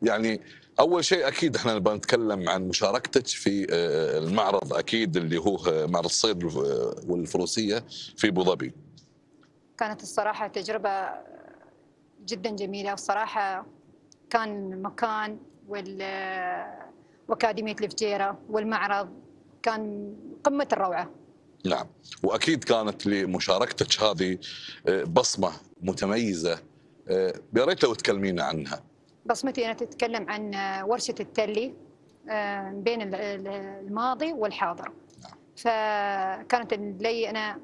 [SPEAKER 1] يعني أول شيء أكيد إحنا نبغى نتكلم عن مشاركتك في آه، المعرض أكيد اللي هو آه، معرض الصيد والفروسية في أبو ظبي.
[SPEAKER 7] كانت الصراحة تجربة جدا جميلة والصراحة كان مكان وال وأكاديمية الفجيرة والمعرض كان قمة الروعة.
[SPEAKER 1] نعم. وأكيد كانت لمشاركتك هذه آه، بصمة متميزة آه، يا ريت لو تكلمينا عنها.
[SPEAKER 7] بصمتي أنا تتكلم عن ورشة التلي آه، بين ال- ال- الماضي والحاضر. فكانت لي أنا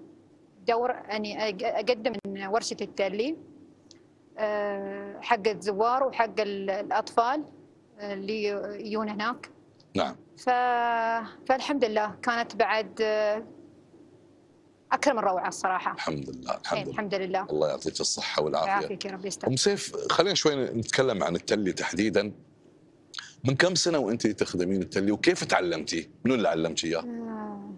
[SPEAKER 7] دور أني أقدم من ورشة التلي آه، حق الزوار وحق ال- الأطفال اللي يجون هناك.
[SPEAKER 1] نعم.
[SPEAKER 7] ف... فالحمد لله كانت بعد آه، أكرم الروعة الصراحة.
[SPEAKER 1] الحمد لله
[SPEAKER 7] إيه،
[SPEAKER 1] الحمد لله.
[SPEAKER 7] الحمد لله.
[SPEAKER 1] الله يعطيك الصحة والعافية.
[SPEAKER 7] يعافيك يا رب
[SPEAKER 1] أم
[SPEAKER 7] يستر
[SPEAKER 1] سيف خلينا شوي نتكلم عن التلي تحديدا. من كم سنة وأنت تخدمين التلي وكيف تعلمتي؟ منو اللي علمك إياه؟
[SPEAKER 7] آه،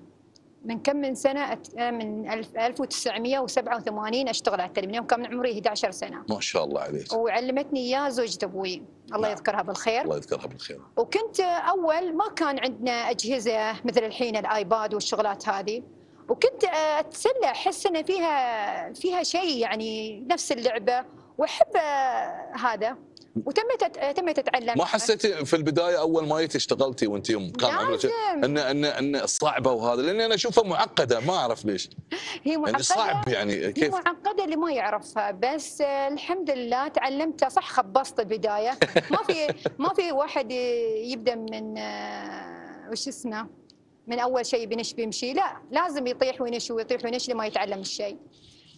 [SPEAKER 7] من كم من سنة؟ آه، من ألف- 1987 أشتغل على التلي من يوم كان عمري 11 سنة.
[SPEAKER 1] ما شاء الله عليك.
[SPEAKER 7] وعلمتني إياه زوجة أبوي. الله
[SPEAKER 1] نعم.
[SPEAKER 7] يذكرها بالخير.
[SPEAKER 1] الله يذكرها بالخير.
[SPEAKER 7] وكنت أول ما كان عندنا أجهزة مثل الحين الآيباد والشغلات هذه. وكنت أتسلى أحس إن فيها فيها شيء يعني نفس اللعبة وأحب هذا. وتميت أت- تميت أتعلم.
[SPEAKER 1] ما حسيتي في البداية أول ما جيتي اشتغلتي وأنت يوم كان عمرك
[SPEAKER 7] لازم.
[SPEAKER 1] إن إن إن صعبة وهذا لأني أنا أشوفها معقدة ما أعرف ليش.
[SPEAKER 7] هي
[SPEAKER 1] يعني
[SPEAKER 7] معقدة
[SPEAKER 1] صعب يعني
[SPEAKER 7] هي
[SPEAKER 1] كيف؟
[SPEAKER 7] معقدة اللي ما يعرفها بس الحمد لله تعلمتها صح خبصت البداية. ما في ما في واحد يبدأ من وش اسمه؟ من أول شيء بنش بيمشي. لا لازم يطيح وينش ويطيح وينش لما يتعلم الشيء.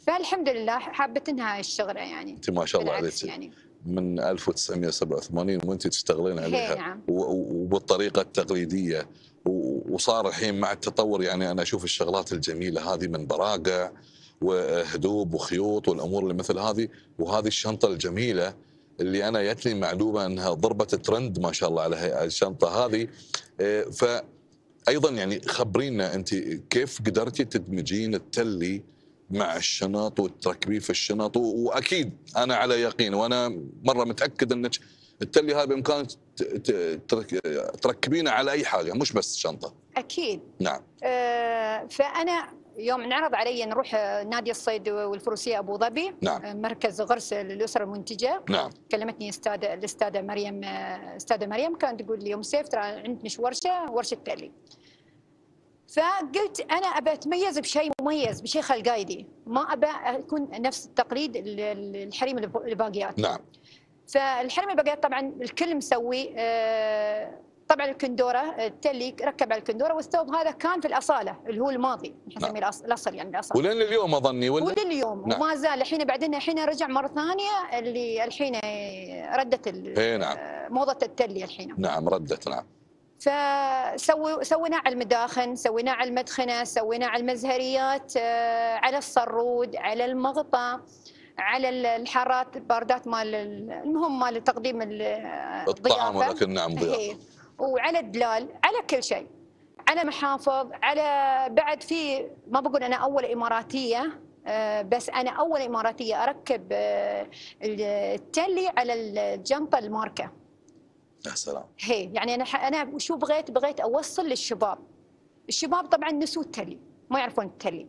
[SPEAKER 7] فالحمد لله حابة انها الشغلة يعني.
[SPEAKER 1] أنت ما شاء الله عليك.
[SPEAKER 7] يعني.
[SPEAKER 1] من 1987 وانت تشتغلين عليها.
[SPEAKER 7] نعم.
[SPEAKER 1] و- و- وبالطريقة التقليدية. وصار الحين مع التطور يعني أنا أشوف الشغلات الجميلة هذه من براقع وهدوب وخيوط والأمور اللي مثل هذه. وهذه الشنطة الجميلة اللي أنا جتني معلومة أنها ضربت ترند ما شاء الله على الشنطة هذه. إيه، فايضا يعني خبرينا أنت كيف قدرتي تدمجين التلي مع الشنط وتركبيه في الشنط؟ وأكيد أنا على يقين وأنا مرة متأكد أنك التلي هذا بإمكانك تركبينه على أي حاجة مش بس شنطة.
[SPEAKER 7] أكيد.
[SPEAKER 1] نعم.
[SPEAKER 7] آه، فأنا يوم انعرض علي نروح آه، نادي الصيد والفروسية أبو ظبي
[SPEAKER 1] نعم.
[SPEAKER 7] آه، مركز غرس للاسره المنتجة.
[SPEAKER 1] نعم.
[SPEAKER 7] كلمتني استاذه الأستاذة مريم آه، أستاذة مريم كانت تقول لي يوم سيف ترى عندنا ورشة ورشة تألي فقلت أنا أبى أتميز بشيء مميز بشيء خلقايدي. ما أبى أكون نفس التقليد ال- ال- الحريم الب- الباقيات.
[SPEAKER 1] نعم.
[SPEAKER 7] فالحريم الباقيات طبعا الكل مسوي آه، طبعا الكندورة التلي ركب على الكندورة والثوب هذا كان في الأصالة اللي هو الماضي.
[SPEAKER 1] نعم.
[SPEAKER 7] نسميه الأص- الأصل يعني الاصل
[SPEAKER 1] ولين اليوم أظني ولا؟
[SPEAKER 7] ولليوم.
[SPEAKER 1] نعم.
[SPEAKER 7] وما زال الحين بعدين الحين رجع مرة ثانية اللي الحين ردت ال-
[SPEAKER 1] إيه نعم.
[SPEAKER 7] موضة التلي الحين.
[SPEAKER 1] نعم ردت نعم.
[SPEAKER 7] فسوي سويناه على المداخن سويناه على المدخنة سويناه على المزهريات آه، على الصرود على المغطى على ال- الحارات الباردات مال ال- المهم مال تقديم ال-
[SPEAKER 1] الطعام ولكن نعم ضيافة.
[SPEAKER 7] إيه. وعلى الدلال على كل شيء. على محافظ على بعد في ما بقول أنا أول إماراتية آه، بس أنا أول إماراتية أركب آه، التلي على الجنطة الماركة.
[SPEAKER 1] يا سلام.
[SPEAKER 7] هي يعني أنا أنا شو بغيت؟ بغيت أوصل للشباب. الشباب طبعا نسوا التلي ما يعرفون التلي.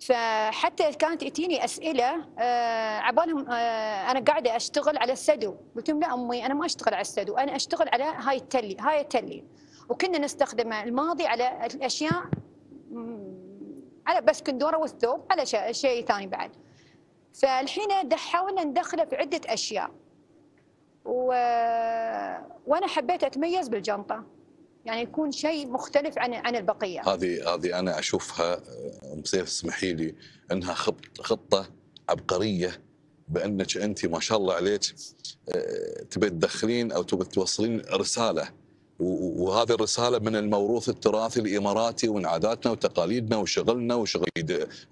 [SPEAKER 7] فحتى كانت تجيني أسئلة آه عبالهم آه أنا قاعدة أشتغل على السدو. قلت لهم لا أمي أنا ما أشتغل على السدو أنا أشتغل على هاي التلي هاي التلي. وكنا نستخدمه الماضي على الأشياء على بس كندورة والثوب على شيء, ثاني بعد. فالحين حاولنا ندخله في عدة أشياء. و... وأنا حبيت أتميز بالجنطة. يعني يكون شيء مختلف عن عن البقية.
[SPEAKER 1] هذه هذه أنا أشوفها أم سيف اسمحي لي إنها خط خطة عبقرية بأنك أنت ما شاء الله عليك آه، تبي تدخلين أو تبي توصلين رسالة وهذه الرسالة من الموروث التراثي الاماراتي ومن عاداتنا وتقاليدنا وشغلنا وشغل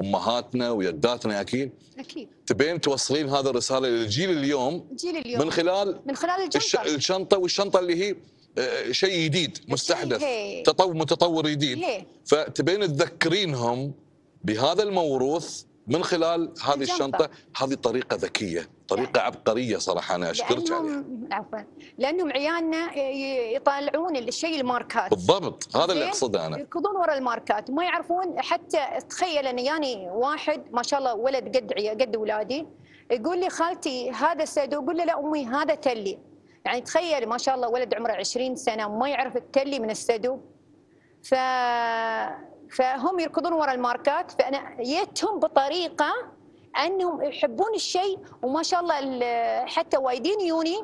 [SPEAKER 1] أمهاتنا ويداتنا أكيد؟
[SPEAKER 7] أكيد.
[SPEAKER 1] تبين توصلين هذه الرسالة للجيل اليوم؟
[SPEAKER 7] جيل اليوم.
[SPEAKER 1] من خلال
[SPEAKER 7] من خلال
[SPEAKER 1] الش-
[SPEAKER 7] الجنطه
[SPEAKER 1] الشنطة والشنطة اللي هي آه، شيء جديد مستحدث. تطور متطور جديد. فتبين تذكرينهم بهذا الموروث من خلال هذه. الشنطة هذه طريقة ذكية طريقة عبقرية صراحة أنا أشكرك عليها.
[SPEAKER 7] عفوا. لأنهم عيالنا يطالعون الشيء الماركات.
[SPEAKER 1] بالضبط. هذا اللي؟ أقصده أنا.
[SPEAKER 7] يركضون ورا الماركات. ما يعرفون حتى تخيل ان يعني واحد ما شاء الله ولد قد قد اولادي يقول لي خالتي هذا سدو أقول له لا أمي هذا تلي. يعني تخيل ما شاء الله ولد عمره 20 سنة ما يعرف التلي من السدو ف فهم يركضون ورا الماركات فأنا جيتهم بطريقة أنهم يحبون الشيء وما شاء الله ال- حتى وايدين يوني.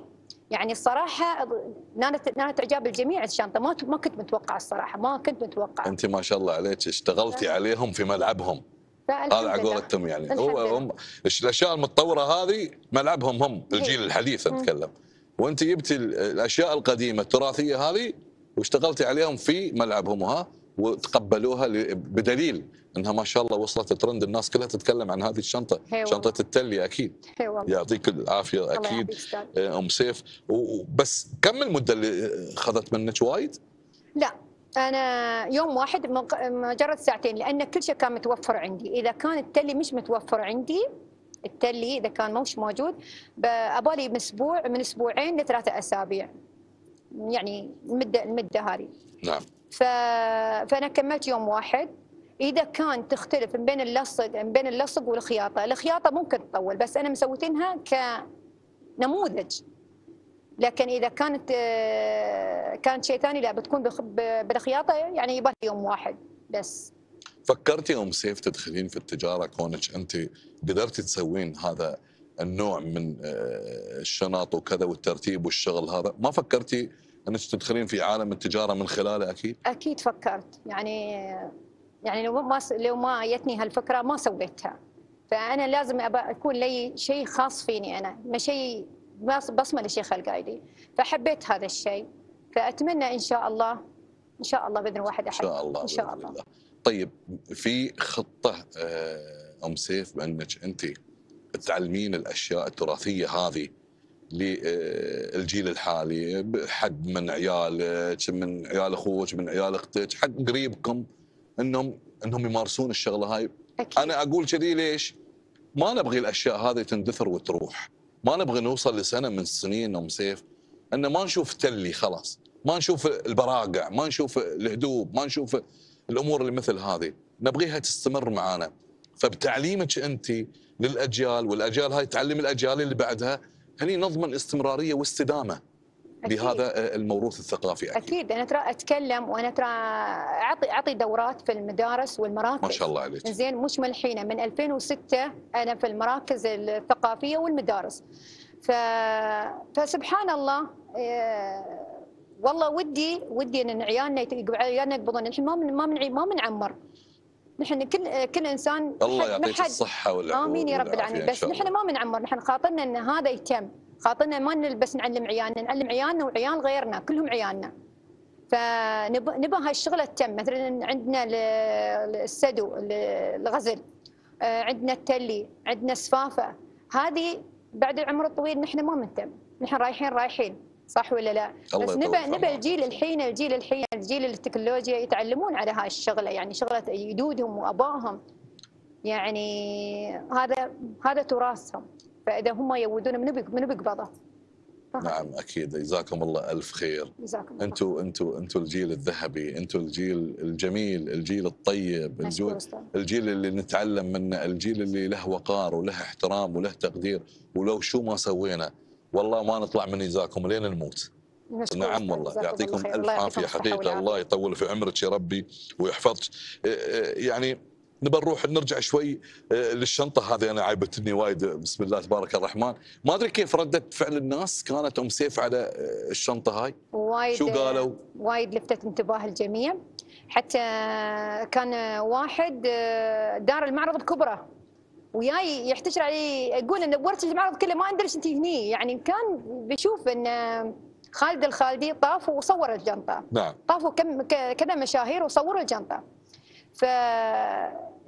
[SPEAKER 7] يعني الصراحة نالت نالت اعجاب الجميع الشنطه ما ما كنت متوقعة الصراحة ما كنت متوقعة.
[SPEAKER 1] أنت ما شاء الله عليك اشتغلتي عليهم في ملعبهم. هذا على. قولتهم يعني. هو. هم الأشياء المتطورة هذه ملعبهم هم الجيل الحديث أتكلم. وأنت جبتي ال- الأشياء القديمة التراثية هذه واشتغلتي عليهم في ملعبهم ها؟ وتقبلوها بدليل انها ما شاء الله وصلت ترند الناس كلها تتكلم عن هذه
[SPEAKER 7] الشنطة. والله.
[SPEAKER 1] شنطة التلي
[SPEAKER 7] أكيد.
[SPEAKER 1] يعطيك
[SPEAKER 7] العافية أكيد.
[SPEAKER 1] آه، أم سيف. بس كم المدة اللي أخذت منك؟ وايد؟
[SPEAKER 7] لا أنا يوم واحد مجرد ساعتين لأن كل شيء كان متوفر عندي. إذا كان التلي مش متوفر عندي التلي إذا كان مش موجود ابالي من أسبوع من أسبوعين لثلاثة أسابيع. يعني المده المدة هذه.
[SPEAKER 1] نعم.
[SPEAKER 7] فأنا كملت يوم واحد. إذا كان تختلف من بين اللصق من بين اللصق والخياطة، الخياطة ممكن تطول بس أنا مسويتينها كنموذج. لكن إذا كانت كانت شيء ثاني لا بتكون بالخياطة يعني يبغى يوم واحد بس.
[SPEAKER 1] فكرتي ام سيف تدخلين في التجارة كونك أنت قدرتي تسوين هذا النوع من آه، الشنط وكذا والترتيب والشغل هذا؟ ما فكرتي انك تدخلين في عالم التجارة من خلاله أكيد؟
[SPEAKER 7] أكيد فكرت. يعني يعني لو ما لو ما جتني هالفكرة ما سويتها. فأنا لازم أبى اكون لي شيء خاص فيني أنا. ما شيء بص- بصمه لشيء خلق ايدي فحبيت هذا الشيء. فأتمنى إن شاء الله إن شاء الله بإذن واحد
[SPEAKER 1] إن
[SPEAKER 7] احد
[SPEAKER 1] شاء الله
[SPEAKER 7] إن شاء الله.
[SPEAKER 1] طيب في خطة آه، أم سيف بأنك انت تعلمين الأشياء التراثية هذه للجيل الحالي حد من عيالك من عيال أخوك من عيال أختك حد قريبكم إنهم إنهم يمارسون الشغلة هاي.
[SPEAKER 7] أكيد.
[SPEAKER 1] أنا أقول كذي ليش؟ ما نبغي الأشياء هذه تندثر وتروح، ما نبغي نوصل لسنة من السنين ام سيف ان ما نشوف تلي خلاص، ما نشوف البراقع، ما نشوف الهدوب، ما نشوف الأمور اللي مثل هذه، نبغيها تستمر معانا. فبتعليمك أنت للأجيال والأجيال هاي تعلم الأجيال اللي بعدها هني نضمن استمرارية واستدامة
[SPEAKER 7] أكيد.
[SPEAKER 1] بهذا الموروث الثقافي أكيد,
[SPEAKER 7] أكيد. أنا ترى أتكلم وأنا ترى اعطي أعطي دورات في المدارس والمراكز.
[SPEAKER 1] ما شاء الله عليك.
[SPEAKER 7] زين مش من الحين من 2006 أنا في المراكز الثقافية والمدارس. ف... فسبحان الله إيه، والله ودي ودي إن عيالنا عيالنا يقبضون. الحين ما من ما من ما بنعمر نحن كل كل إنسان
[SPEAKER 1] الله يعطيك الصحة والعافيه
[SPEAKER 7] آمين يا رب العالمين. بس. نحن ما بنعمر نحن خاطرنا إن هذا يتم. خاطرنا ما نلبس نعلم عيالنا. نعلم عيالنا وعيال غيرنا. كلهم عيالنا. فنبى هاي الشغله تتم. مثلا عندنا ال- السدو ال- الغزل. آه، عندنا التلي. عندنا السفافة. هذه بعد العمر الطويل نحن ما بنتم نحن رايحين رايحين. صح ولا لا؟
[SPEAKER 1] الله
[SPEAKER 7] بس نبى نبى. الجيل الحين الجيل الحين الجيل التكنولوجيا يتعلمون على هاي الشغله يعني شغلة جدودهم وابائهم يعني هذا هذا تراثهم فإذا هم يودون منو منو بيقبضه؟
[SPEAKER 1] نعم أكيد جزاكم الله ألف خير
[SPEAKER 7] جزاكم الله
[SPEAKER 1] أنتم أنتم أنتم الجيل الذهبي أنتم الجيل الجميل الجيل الطيب الجيل. الجيل اللي نتعلم منه الجيل اللي له وقار وله احترام وله تقدير ولو شو ما سوينا والله ما نطلع من جزاكم لين نموت نعم. والله يعطيكم. ألف
[SPEAKER 7] عافية
[SPEAKER 1] حقيقه. الله يطول في عمرك يا ربي ويحفظك إيه، إيه، يعني نبى نروح نرجع شوي إيه، للشنطة هذه أنا عيبتني وايد بسم الله تبارك الرحمن ما أدري كيف ردة فعل الناس كانت أم سيف على الشنطة هاي
[SPEAKER 7] وايد
[SPEAKER 1] شو قالوا؟
[SPEAKER 7] وايد لفتت انتباه الجميع حتى كان واحد دار المعرض الكبرى وياي يحتجر علي يقول إن ورث المعرض كله ما ادري انت هني. يعني كان بيشوف إن خالد الخالدي طاف وصور الجنطة.
[SPEAKER 1] نعم.
[SPEAKER 7] طافوا كم كذا مشاهير وصوروا الجنطة. ف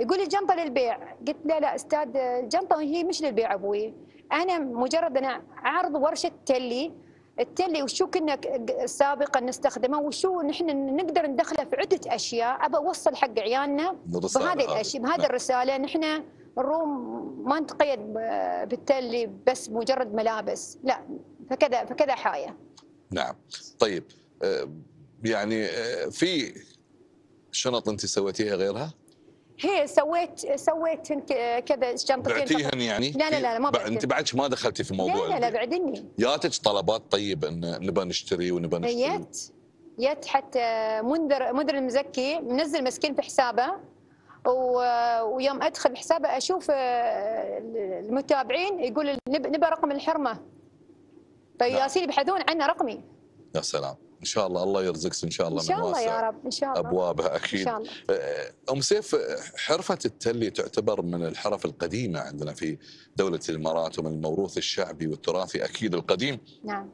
[SPEAKER 7] يقول لي الجنطة للبيع. قلت لا لا أستاذ الجنطة هي مش للبيع أبوي. أنا مجرد أنا عارض ورشة تلي. التلي وشو كنا سابقا نستخدمه وشو نحن نقدر ندخله في عدة أشياء. أبى أوصل حق عيالنا بهذه
[SPEAKER 1] هذه.
[SPEAKER 7] الأشياء بهذه
[SPEAKER 1] نعم.
[SPEAKER 7] الرسالة. نحن الروم ما نتقيد ب- بالتلي بس مجرد ملابس لا فكذا فكذا حايه
[SPEAKER 1] نعم طيب آه، يعني آه، في شنط انت سويتيها غيرها؟
[SPEAKER 7] هي سويت سويت ك- كذا شنطتين
[SPEAKER 1] بعتيهن. يعني؟
[SPEAKER 7] لا لا لا ما
[SPEAKER 1] بع-
[SPEAKER 7] بعتها.
[SPEAKER 1] انت بعدش ما دخلتي في موضوع
[SPEAKER 7] لا لا لا. بعدني
[SPEAKER 1] ياتك طلبات طيب إن نبى نشتري ونبى نشتري
[SPEAKER 7] يت يت حتى منذر منذر المزكي منزل مسكين في حسابه ويوم أدخل حسابه أشوف آه، المتابعين يقول نب- نبى رقم الحرمة. فياسين يبحثون عنه رقمي.
[SPEAKER 1] يا سلام. إن شاء الله الله يرزقك إن شاء الله
[SPEAKER 7] إن شاء الله يا رب إن شاء الله.
[SPEAKER 1] أبوابها
[SPEAKER 7] إن
[SPEAKER 1] أكيد.
[SPEAKER 7] شاء الله.
[SPEAKER 1] آه، أم سيف آه، حرفة التلي تعتبر من الحرف القديمة عندنا في دولة الإمارات ومن الموروث الشعبي والتراثي أكيد القديم.
[SPEAKER 7] نعم.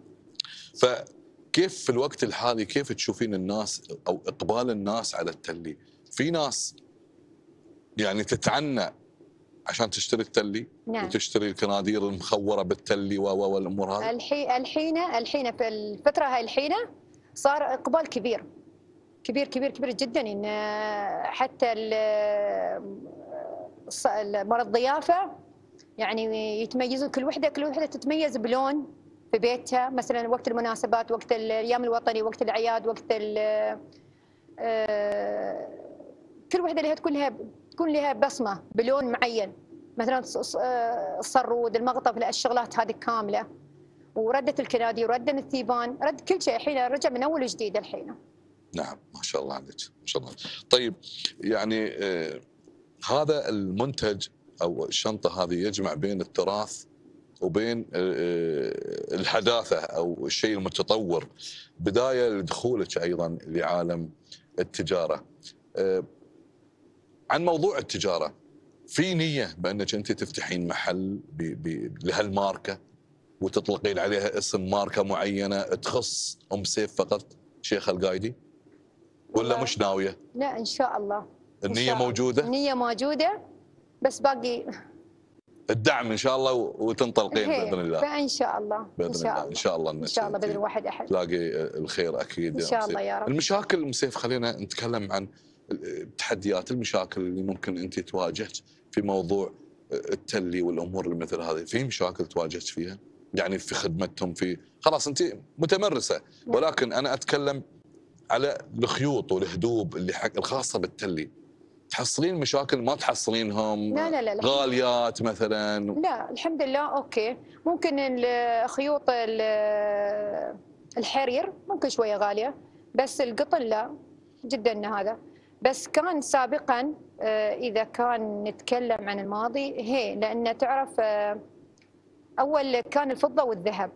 [SPEAKER 1] فكيف في الوقت الحالي كيف تشوفين الناس أو إقبال الناس على التلي؟ في ناس يعني تتعنى عشان تشتري التلي
[SPEAKER 7] نعم.
[SPEAKER 1] وتشتري الكنادير المخورة بالتلي و و والأمور هذه؟
[SPEAKER 7] الحين الحين الحين في الفترة هاي الحين صار إقبال كبير. كبير كبير كبير جدا. إن حتى مرض الضيافه يعني يتميزوا كل وحدة كل وحدة تتميز بلون في بيتها. مثلا وقت المناسبات وقت الأيام الوطني وقت الأعياد وقت آه، كل وحدة لها تكون لها تكون لها بصمة بلون معين. مثلا آه، الصرود المغطف الشغلات هذه كاملة. وردة الكنادي وردة الثيبان رد كل شيء. الحين رجع من أول وجديد الحين.
[SPEAKER 1] نعم ما شاء الله عليك ما شاء الله طيب يعني آه هذا المنتج أو الشنطة هذه يجمع بين التراث وبين آه الحداثة أو الشيء المتطور بداية لدخولك أيضا لعالم التجارة. آه عن موضوع التجارة في نية بأنك أنت تفتحين محل لهالماركة وتطلقين عليها اسم ماركة معينة تخص أم سيف فقط شيخ القايدي ولا. مش ناوية؟
[SPEAKER 7] لا إن شاء الله
[SPEAKER 1] النية
[SPEAKER 7] شاء الله.
[SPEAKER 1] موجودة؟
[SPEAKER 7] النية موجودة بس باقي
[SPEAKER 1] الدعم إن شاء الله وتنطلقين
[SPEAKER 7] هي،
[SPEAKER 1] بإذن الله
[SPEAKER 7] فإن شاء الله
[SPEAKER 1] بإذن الله إن شاء الله إن
[SPEAKER 7] شاء الله بإذن
[SPEAKER 1] أنت
[SPEAKER 7] واحد أحد
[SPEAKER 1] تلاقي الخير
[SPEAKER 7] أكيد
[SPEAKER 1] إن
[SPEAKER 7] شاء. الله يا رب
[SPEAKER 1] المشاكل أم سيف خلينا نتكلم عن التحديات المشاكل اللي ممكن أنت تواجهك في موضوع التلي والأمور اللي مثل هذه في مشاكل تواجهك فيها؟ يعني في خدمتهم في خلاص أنت متمرسة.
[SPEAKER 7] نعم.
[SPEAKER 1] ولكن أنا أتكلم على الخيوط والهدوب اللي حق الخاصة بالتلي. تحصلين مشاكل ما تحصلينهم؟
[SPEAKER 7] لا لا لا.
[SPEAKER 1] غاليات مثلا؟
[SPEAKER 7] لا الحمد لله أوكي. ممكن الخيوط ال- الحرير ممكن شوية غالية بس القطن لا جدا هذا. بس كان سابقا آه، إذا كان نتكلم عن الماضي هي لأن تعرف آه، أول كان الفضة والذهب.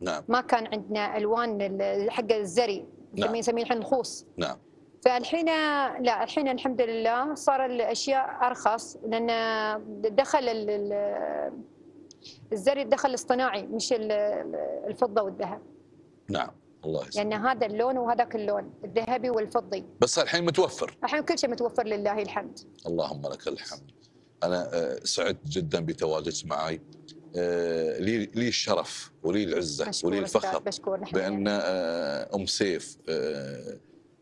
[SPEAKER 1] نعم.
[SPEAKER 7] ما كان عندنا ألوان ال- حق الزري
[SPEAKER 1] نعم.
[SPEAKER 7] نسميه الحين الخوص.
[SPEAKER 1] نعم.
[SPEAKER 7] فالحين لا الحين الحمد لله صار الأشياء أرخص لأن دخل ال- ال- الزري دخل الاصطناعي مش ال- الفضة والذهب.
[SPEAKER 1] نعم. الله يسلمك.
[SPEAKER 7] لأن هذا اللون وهذاك اللون الذهبي والفضي.
[SPEAKER 1] بس الحين متوفر.
[SPEAKER 7] الحين كل شيء متوفر لله الحمد.
[SPEAKER 1] اللهم لك الحمد. أنا آه، سعدت جدا بتواجدك معي آه، لي لي الشرف ولي
[SPEAKER 7] العزة
[SPEAKER 1] ولي الفخر بأن آه، أم سيف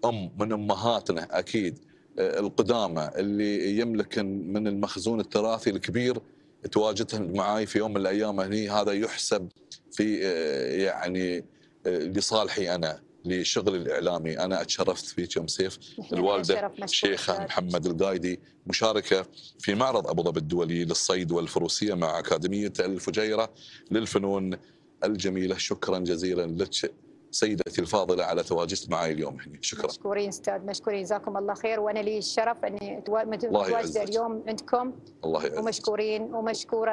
[SPEAKER 1] أم من أمهاتنا أكيد القدامى اللي يملكن من المخزون التراثي الكبير تواجدهن معاي في يوم من الأيام هني. هذا يحسب في يعني لصالحي أنا لشغلي الإعلامي. أنا أتشرفت فيك يا ام سيف الشيخة
[SPEAKER 7] أستاذ.
[SPEAKER 1] محمد القايدي مشاركة في معرض أبو ظبي الدولي للصيد والفروسية مع أكاديمية الفجيرة للفنون الجميلة. شكرا جزيلا لك. سيدتي الفاضلة على تواجدك معي اليوم هنا. شكرا.
[SPEAKER 7] مشكورين أستاذ مشكورين. جزاكم الله خير. وأنا لي الشرف أني توا-
[SPEAKER 1] متواجدة.
[SPEAKER 7] اليوم عندكم.
[SPEAKER 1] الله يعزك.
[SPEAKER 7] ومشكورين. ومشكورة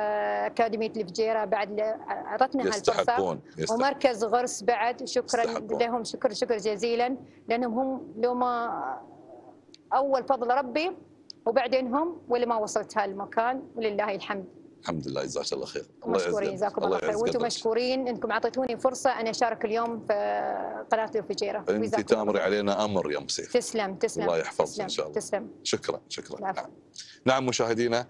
[SPEAKER 7] أكاديمية الفجيرة بعد اعطتنا هالفرصه ومركز غرس بعد. شكرا
[SPEAKER 1] يستحقون.
[SPEAKER 7] لهم. شكر شكر جزيلا. لأنهم هم لو ما أول فضل ربي وبعدين هم واللي ما وصلت هالمكان ولله الحمد.
[SPEAKER 1] الحمد لله جزاك الله خير الله
[SPEAKER 7] مشكورين جزاكم الله خير
[SPEAKER 1] وأنتم.
[SPEAKER 7] مشكورين أنكم أعطيتوني فرصة أن أشارك اليوم في
[SPEAKER 1] قناة
[SPEAKER 7] الفجيرة
[SPEAKER 1] أنت
[SPEAKER 7] تأمري.
[SPEAKER 1] علينا أمر يا ام سيف
[SPEAKER 7] تسلم تسلم
[SPEAKER 1] الله يحفظك إن شاء الله.
[SPEAKER 7] تسلم
[SPEAKER 1] شكرا شكرا
[SPEAKER 7] العفو.
[SPEAKER 1] نعم. نعم مشاهدينا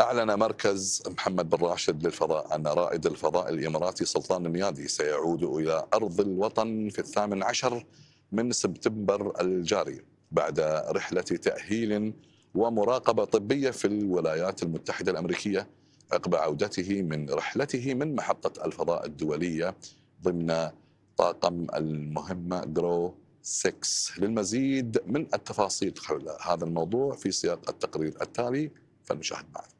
[SPEAKER 1] أعلن مركز محمد بن راشد للفضاء أن رائد الفضاء الإماراتي سلطان النيادي سيعود إلى أرض الوطن في الثامن عشر من سبتمبر الجاري بعد رحلة تأهيل ومراقبة طبية في الولايات المتحدة الأمريكية عقب عودته من رحلته من محطة الفضاء الدولية ضمن طاقم المهمة درو 6 للمزيد من التفاصيل حول هذا الموضوع في سياق التقرير التالي فلنشاهد معنا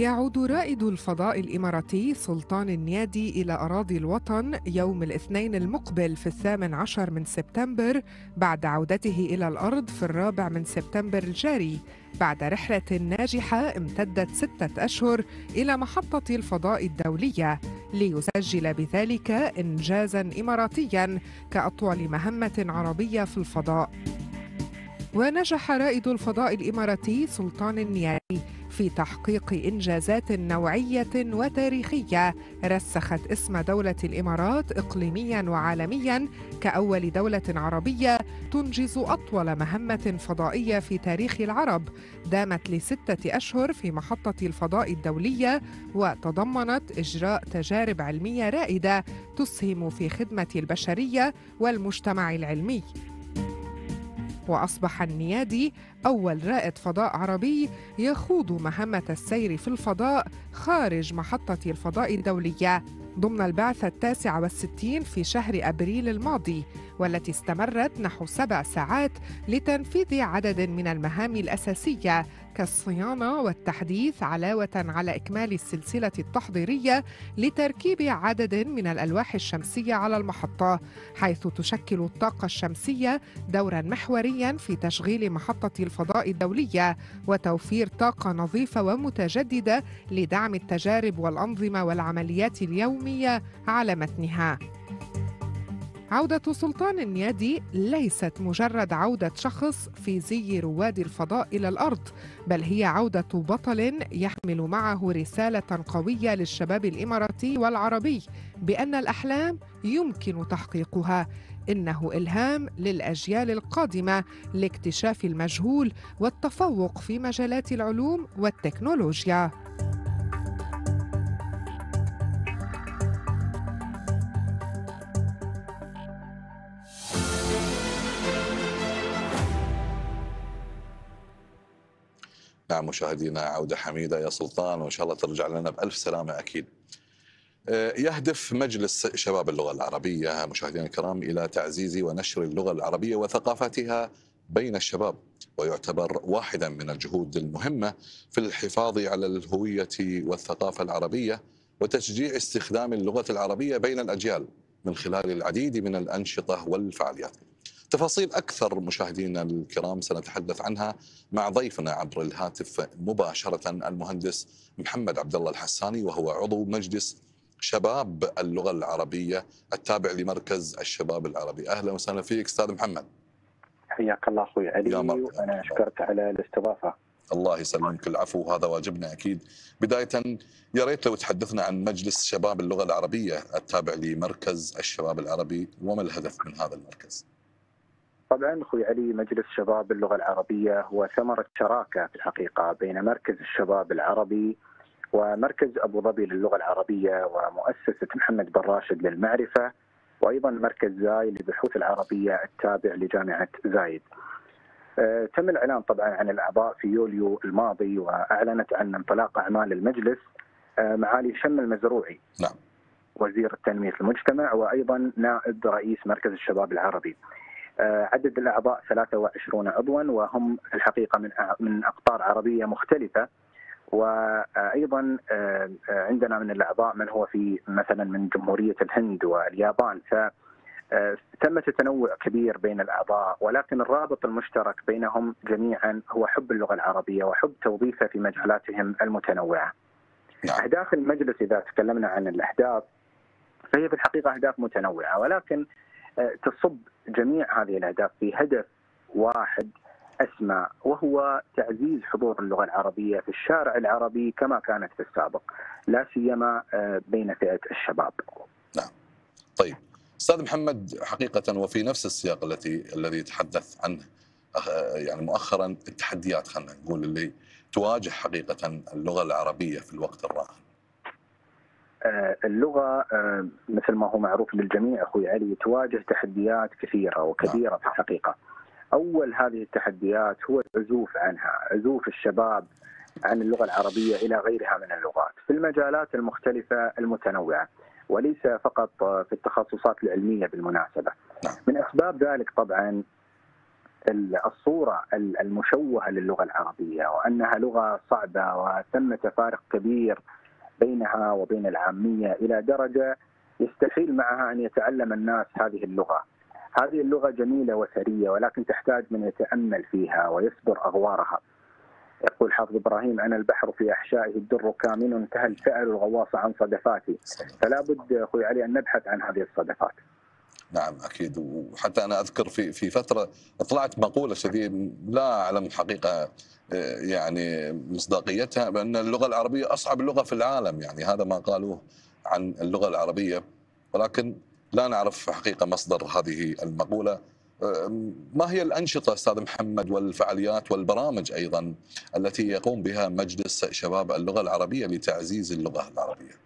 [SPEAKER 8] يعود رائد الفضاء الإماراتي سلطان النيادي إلى أراضي الوطن يوم الاثنين المقبل في الثامن عشر من سبتمبر بعد عودته إلى الأرض في الرابع من سبتمبر الجاري. بعد رحلة ناجحة امتدت ستة أشهر إلى محطة الفضاء الدولية ليسجل بذلك إنجازا إماراتيا كأطول مهمة عربية في الفضاء. ونجح رائد الفضاء الإماراتي سلطان النيادي في تحقيق إنجازات نوعية وتاريخية رسخت اسم دولة الإمارات اقليميا وعالميا كأول دولة عربية تنجز أطول مهمة فضائية في تاريخ العرب دامت لستة أشهر في محطة الفضاء الدولية وتضمنت إجراء تجارب علمية رائدة تسهم في خدمة البشرية والمجتمع العلمي. وأصبح النيادي أول رائد فضاء عربي يخوض مهمة السير في الفضاء خارج محطة الفضاء الدولية ضمن البعثة التاسعة والستين في شهر أبريل الماضي والتي استمرت نحو سبع ساعات لتنفيذ عدد من المهام الأساسية كالصيانة والتحديث علاوة على إكمال السلسلة التحضيرية لتركيب عدد من الألواح الشمسية على المحطة حيث تشكل الطاقة الشمسية دورا محوريا في تشغيل محطة الفضاء الدولية وتوفير طاقة نظيفة ومتجددة لدعم التجارب والأنظمة والعمليات اليومية على متنها. عودة سلطان النيادي ليست مجرد عودة شخص في زي رواد الفضاء إلى الأرض، بل هي عودة بطل يحمل معه رسالة قوية للشباب الإماراتي والعربي بأن الأحلام يمكن تحقيقها. إنه إلهام للأجيال القادمة لاكتشاف المجهول والتفوق في مجالات العلوم والتكنولوجيا.
[SPEAKER 1] نعم مشاهدينا عودة حميدة يا سلطان وإن شاء الله ترجع لنا بألف سلامة أكيد. آه، يهدف مجلس شباب اللغة العربية مشاهدينا الكرام إلى تعزيز ونشر اللغة العربية وثقافتها بين الشباب ويعتبر واحدا من الجهود المهمة في الحفاظ على الهوية والثقافة العربية وتشجيع استخدام اللغة العربية بين الأجيال من خلال العديد من الأنشطة والفعاليات. تفاصيل أكثر مشاهدينا الكرام سنتحدث عنها مع ضيفنا عبر الهاتف مباشرة المهندس محمد عبد الله الحساني وهو عضو مجلس شباب اللغة العربية التابع لمركز الشباب العربي. أهلا وسهلا فيك أستاذ محمد.
[SPEAKER 9] حياك الله أخوي علي. وأنا أشكرك على الاستضافة.
[SPEAKER 1] الله يسلمك. العفو هذا واجبنا أكيد. بداية يا ريت لو تحدثنا عن مجلس شباب اللغة العربية التابع لمركز الشباب العربي وما الهدف من هذا المركز؟
[SPEAKER 9] طبعا أخوي علي مجلس شباب اللغة العربية هو ثمرة شراكة في الحقيقة بين مركز الشباب العربي ومركز أبو ظبي للغة العربية ومؤسسة محمد بن راشد للمعرفة وأيضا مركز زاي للبحوث العربية التابع لجامعة زايد. آه، تم الإعلان طبعا عن الأعضاء في يوليو الماضي وأعلنت عن انطلاق أعمال المجلس آه، معالي شم المزروعي.
[SPEAKER 1] نعم.
[SPEAKER 9] وزير التنمية المجتمع وأيضا نائب رئيس مركز الشباب العربي. آه، عدد الأعضاء 23 عضوا وهم في الحقيقة من من أقطار عربية مختلفة وأيضا آه، آه، عندنا من الأعضاء من هو في مثلا من جمهورية الهند واليابان ف ثمة تنوع كبير بين الأعضاء ولكن الرابط المشترك بينهم جميعا هو حب اللغة العربية وحب توظيفها في مجالاتهم المتنوعة.
[SPEAKER 1] نعم.
[SPEAKER 9] أهداف المجلس إذا تكلمنا عن الأهداف فهي في الحقيقة أهداف متنوعة ولكن تصب جميع هذه الأهداف في هدف واحد أسمى وهو تعزيز حضور اللغة العربية في الشارع العربي كما كانت في السابق لا سيما آه، بين فئة الشباب.
[SPEAKER 1] طيب أستاذ محمد حقيقة وفي نفس السياق التي الذي تحدث عنه يعني مؤخرا التحديات خلينا نقول اللي تواجه حقيقة اللغة العربية في الوقت الراهن.
[SPEAKER 9] آه، اللغة آه، مثل ما هو معروف للجميع أخوي علي تواجه تحديات كثيرة وكبيره في الحقيقة. أول هذه التحديات هو العزوف عنها، عزوف الشباب عن اللغة العربية إلى غيرها من اللغات في المجالات المختلفة المتنوعة وليس فقط في التخصصات العلمية بالمناسبة.
[SPEAKER 1] نعم.
[SPEAKER 9] من أسباب ذلك طبعا ال- الصورة ال- المشوهة للغة العربية وأنها لغة صعبة وثمه فارق كبير بينها وبين العامية إلى درجة يستحيل معها أن يتعلم الناس هذه اللغة. هذه اللغة جميلة وثرية ولكن تحتاج من يتأمل فيها ويصبر أغوارها. يقول حافظ إبراهيم أنا البحر في أحشائه الدر كامن انتهى الفأل الغواص عن صدفاتي. فلا بد أخوي علي أن نبحث عن هذه الصدفات.
[SPEAKER 1] نعم أكيد. وحتى أنا أذكر في في فترة طلعت مقولة شديد لا أعلم الحقيقة آه، يعني مصداقيتها بأن اللغة العربية أصعب لغة في العالم. يعني هذا ما قالوه عن اللغة العربية. ولكن لا نعرف حقيقة مصدر هذه المقولة. آه، ما هي الأنشطة أستاذ محمد والفعاليات والبرامج أيضا التي يقوم بها مجلس شباب اللغة العربية لتعزيز اللغة
[SPEAKER 9] العربية؟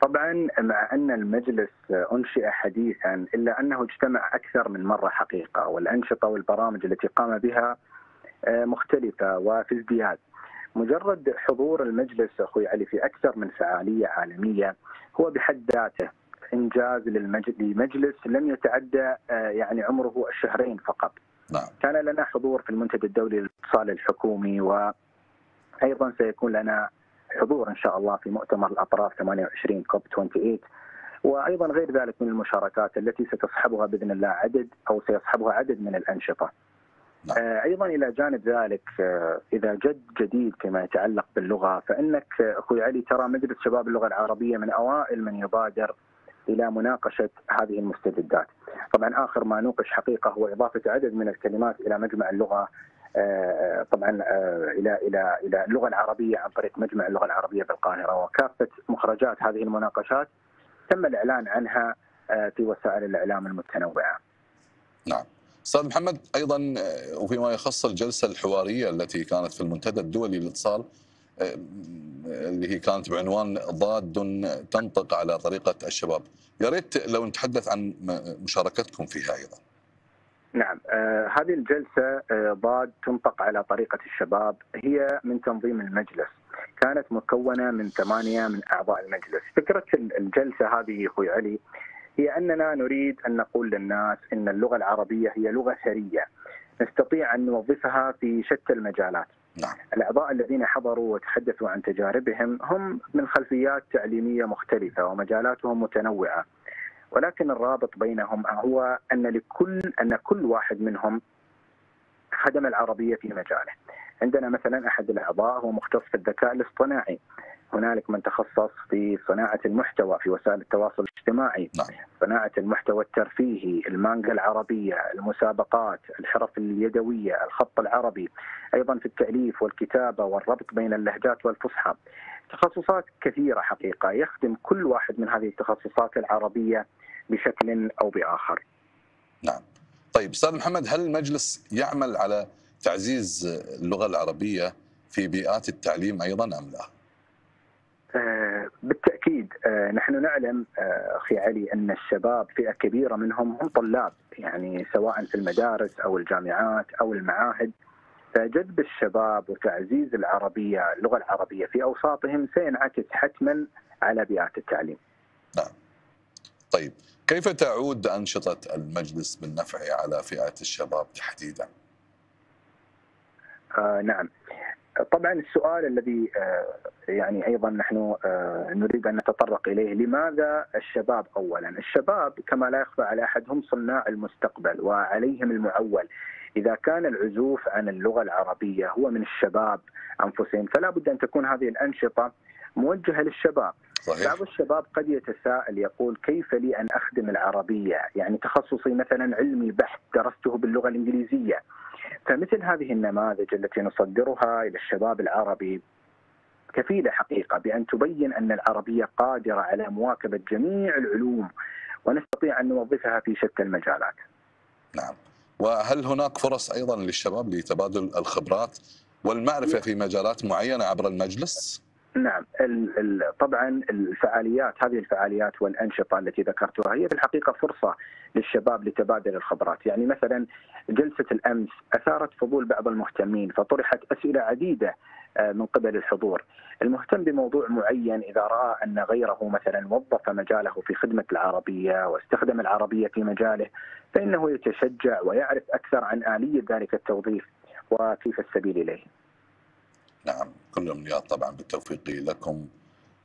[SPEAKER 9] طبعا مع أن المجلس أنشئ حديثا إلا أنه اجتمع أكثر من مرة حقيقة والأنشطة والبرامج التي قام بها آه، مختلفة وفي ازدياد. مجرد حضور المجلس أخوي علي في أكثر من فعالية عالمية هو بحد ذاته إنجاز لمجلس لم يتعدى آه، يعني عمره الشهرين فقط.
[SPEAKER 1] نعم
[SPEAKER 9] كان لنا حضور في المنتدى الدولي للاتصال الحكومي وأيضا سيكون لنا حضور إن شاء الله في مؤتمر الأطراف 28 كوب 28 وأيضا غير ذلك من المشاركات التي ستصحبها بإذن الله عدد أو سيصحبها عدد من الأنشطة.
[SPEAKER 1] نعم.
[SPEAKER 9] آه، أيضا إلى جانب ذلك آه، إذا جد جديد فيما يتعلق باللغة فإنك آه، أخوي علي ترى مجلس شباب اللغة العربية من أوائل من يبادر إلى مناقشة هذه المستجدات. طبعا آخر ما نوقش حقيقة هو إضافة عدد من الكلمات إلى مجمع اللغة طبعا آه، إلى إلى إلى اللغة العربية عن طريق مجمع اللغة العربية بالقاهرة. وكافة مخرجات هذه المناقشات تم الإعلان عنها آه، في وسائل الإعلام المتنوعة.
[SPEAKER 1] نعم. أستاذ محمد أيضا آه، وفيما يخص الجلسة الحوارية التي كانت في المنتدى الدولي للاتصال آه، اللي هي كانت بعنوان ضاد تنطق على طريقة الشباب. يا ريت لو نتحدث عن مشاركتكم فيها أيضا.
[SPEAKER 9] نعم. آه هذه الجلسة آه ضاد تنطق على طريقة الشباب. هي من تنظيم المجلس. كانت مكونة من ثمانية من أعضاء المجلس. فكرة ال- الجلسة هذه أخوي علي هي أننا نريد أن نقول للناس أن اللغة العربية هي لغة ثرية. نستطيع أن نوظفها في شتى المجالات.
[SPEAKER 1] نعم.
[SPEAKER 9] الأعضاء الذين حضروا وتحدثوا عن تجاربهم هم من خلفيات تعليمية مختلفة ومجالاتهم متنوعة. ولكن الرابط بينهم هو أن لكل أن كل واحد منهم خدم العربية في مجاله. عندنا مثلا أحد الأعضاء هو مختص في الذكاء الاصطناعي. هنالك من تخصص في صناعة المحتوى في وسائل التواصل الاجتماعي
[SPEAKER 1] نعم.
[SPEAKER 9] صناعة المحتوى الترفيهي المانجا العربية المسابقات الحرف اليدوية الخط العربي. أيضا في التأليف والكتابة والربط بين اللهجات والفصحى. تخصصات كثيرة حقيقة. يخدم كل واحد من هذه التخصصات العربية بشكل أو بآخر.
[SPEAKER 1] نعم. طيب أستاذ محمد هل المجلس يعمل على تعزيز اللغة العربية في بيئات التعليم أيضا أم لا؟
[SPEAKER 9] آه، بالتأكيد آه، نحن نعلم آه، أخي علي أن الشباب فئة كبيرة منهم هم طلاب يعني سواء في المدارس أو الجامعات أو المعاهد. فجذب الشباب وتعزيز العربية اللغة العربية في أوساطهم سينعكس حتما على بيئات التعليم.
[SPEAKER 1] نعم طيب كيف تعود أنشطة المجلس بالنفع على فئه الشباب تحديدا؟
[SPEAKER 9] آه نعم طبعا السؤال الذي آه يعني أيضا نحن آه نريد أن نتطرق إليه لماذا الشباب اولا؟ الشباب كما لا يخفى على احد هم صناع المستقبل وعليهم المعول إذا كان العزوف عن اللغة العربية هو من الشباب أنفسهم فلا بد أن تكون هذه الأنشطة موجهة للشباب
[SPEAKER 1] صحيح
[SPEAKER 9] بعض الشباب قد يتساءل يقول كيف لي أن أخدم العربية؟ يعني تخصصي مثلا علمي بحت درسته باللغة الإنجليزية. فمثل هذه النماذج التي نصدرها إلى الشباب العربي كفيلة حقيقة بأن تبين أن العربية قادرة على مواكبة جميع العلوم ونستطيع أن نوظفها في شتى المجالات.
[SPEAKER 1] نعم وهل هناك فرص أيضا للشباب لتبادل الخبرات والمعرفة في مجالات معينة عبر المجلس؟
[SPEAKER 9] نعم طبعا الفعاليات هذه الفعاليات والأنشطة التي ذكرتها هي في الحقيقة فرصة للشباب لتبادل الخبرات، يعني مثلا جلسة الأمس أثارت فضول بعض المهتمين فطرحت أسئلة عديدة من قبل الحضور. المهتم بموضوع معين إذا رأى أن غيره مثلا وظف مجاله في خدمة العربية واستخدم العربية في مجاله فإنه يتشجع ويعرف أكثر عن آلية ذلك التوظيف وكيف السبيل إليه.
[SPEAKER 1] نعم كل الامنيات طبعا بالتوفيق لكم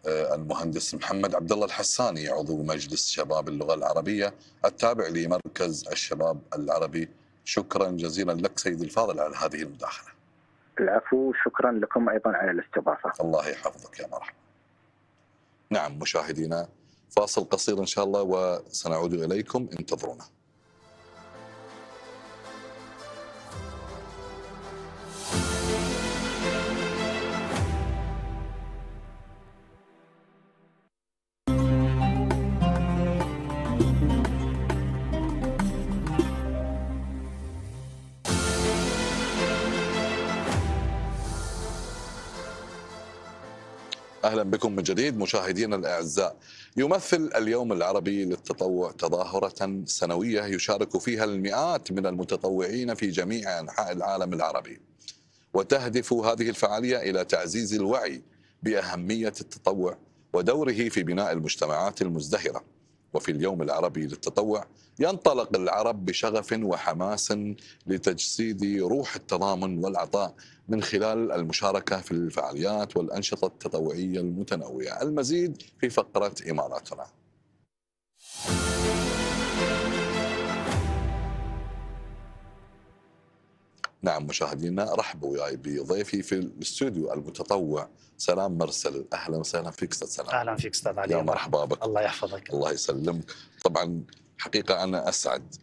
[SPEAKER 1] آه، المهندس محمد عبد الله الحساني عضو مجلس شباب اللغة العربية التابع لمركز الشباب العربي شكرا جزيلا لك سيدي الفاضل على هذه المداخلة
[SPEAKER 9] العفو شكرا لكم أيضا على الاستضافة.
[SPEAKER 1] الله يحفظك يا مرحبا نعم مشاهدينا فاصل قصير إن شاء الله وسنعود إليكم انتظرونا أهلا بكم من جديد مشاهدينا الأعزاء. يمثل اليوم العربي للتطوع تظاهرة سنوية يشارك فيها المئات من المتطوعين في جميع أنحاء العالم العربي. وتهدف هذه الفعالية إلى تعزيز الوعي بأهمية التطوع ودوره في بناء المجتمعات المزدهرة. وفي اليوم العربي للتطوع ينطلق العرب بشغف وحماس لتجسيد روح التضامن والعطاء من خلال المشاركة في الفعاليات والأنشطة التطوعية المتنوعة. المزيد في فقرة إماراتنا نعم مشاهدينا رحبوا وياي بضيفي في الاستوديو المتطوع سلام مرسل. أهلا وسهلا فيك أستاذ سلام.
[SPEAKER 6] أهلا فيك أستاذ علي.
[SPEAKER 1] يا مرحبا بك.
[SPEAKER 6] الله يحفظك.
[SPEAKER 1] الله يسلمك. طبعا حقيقة أنا أسعد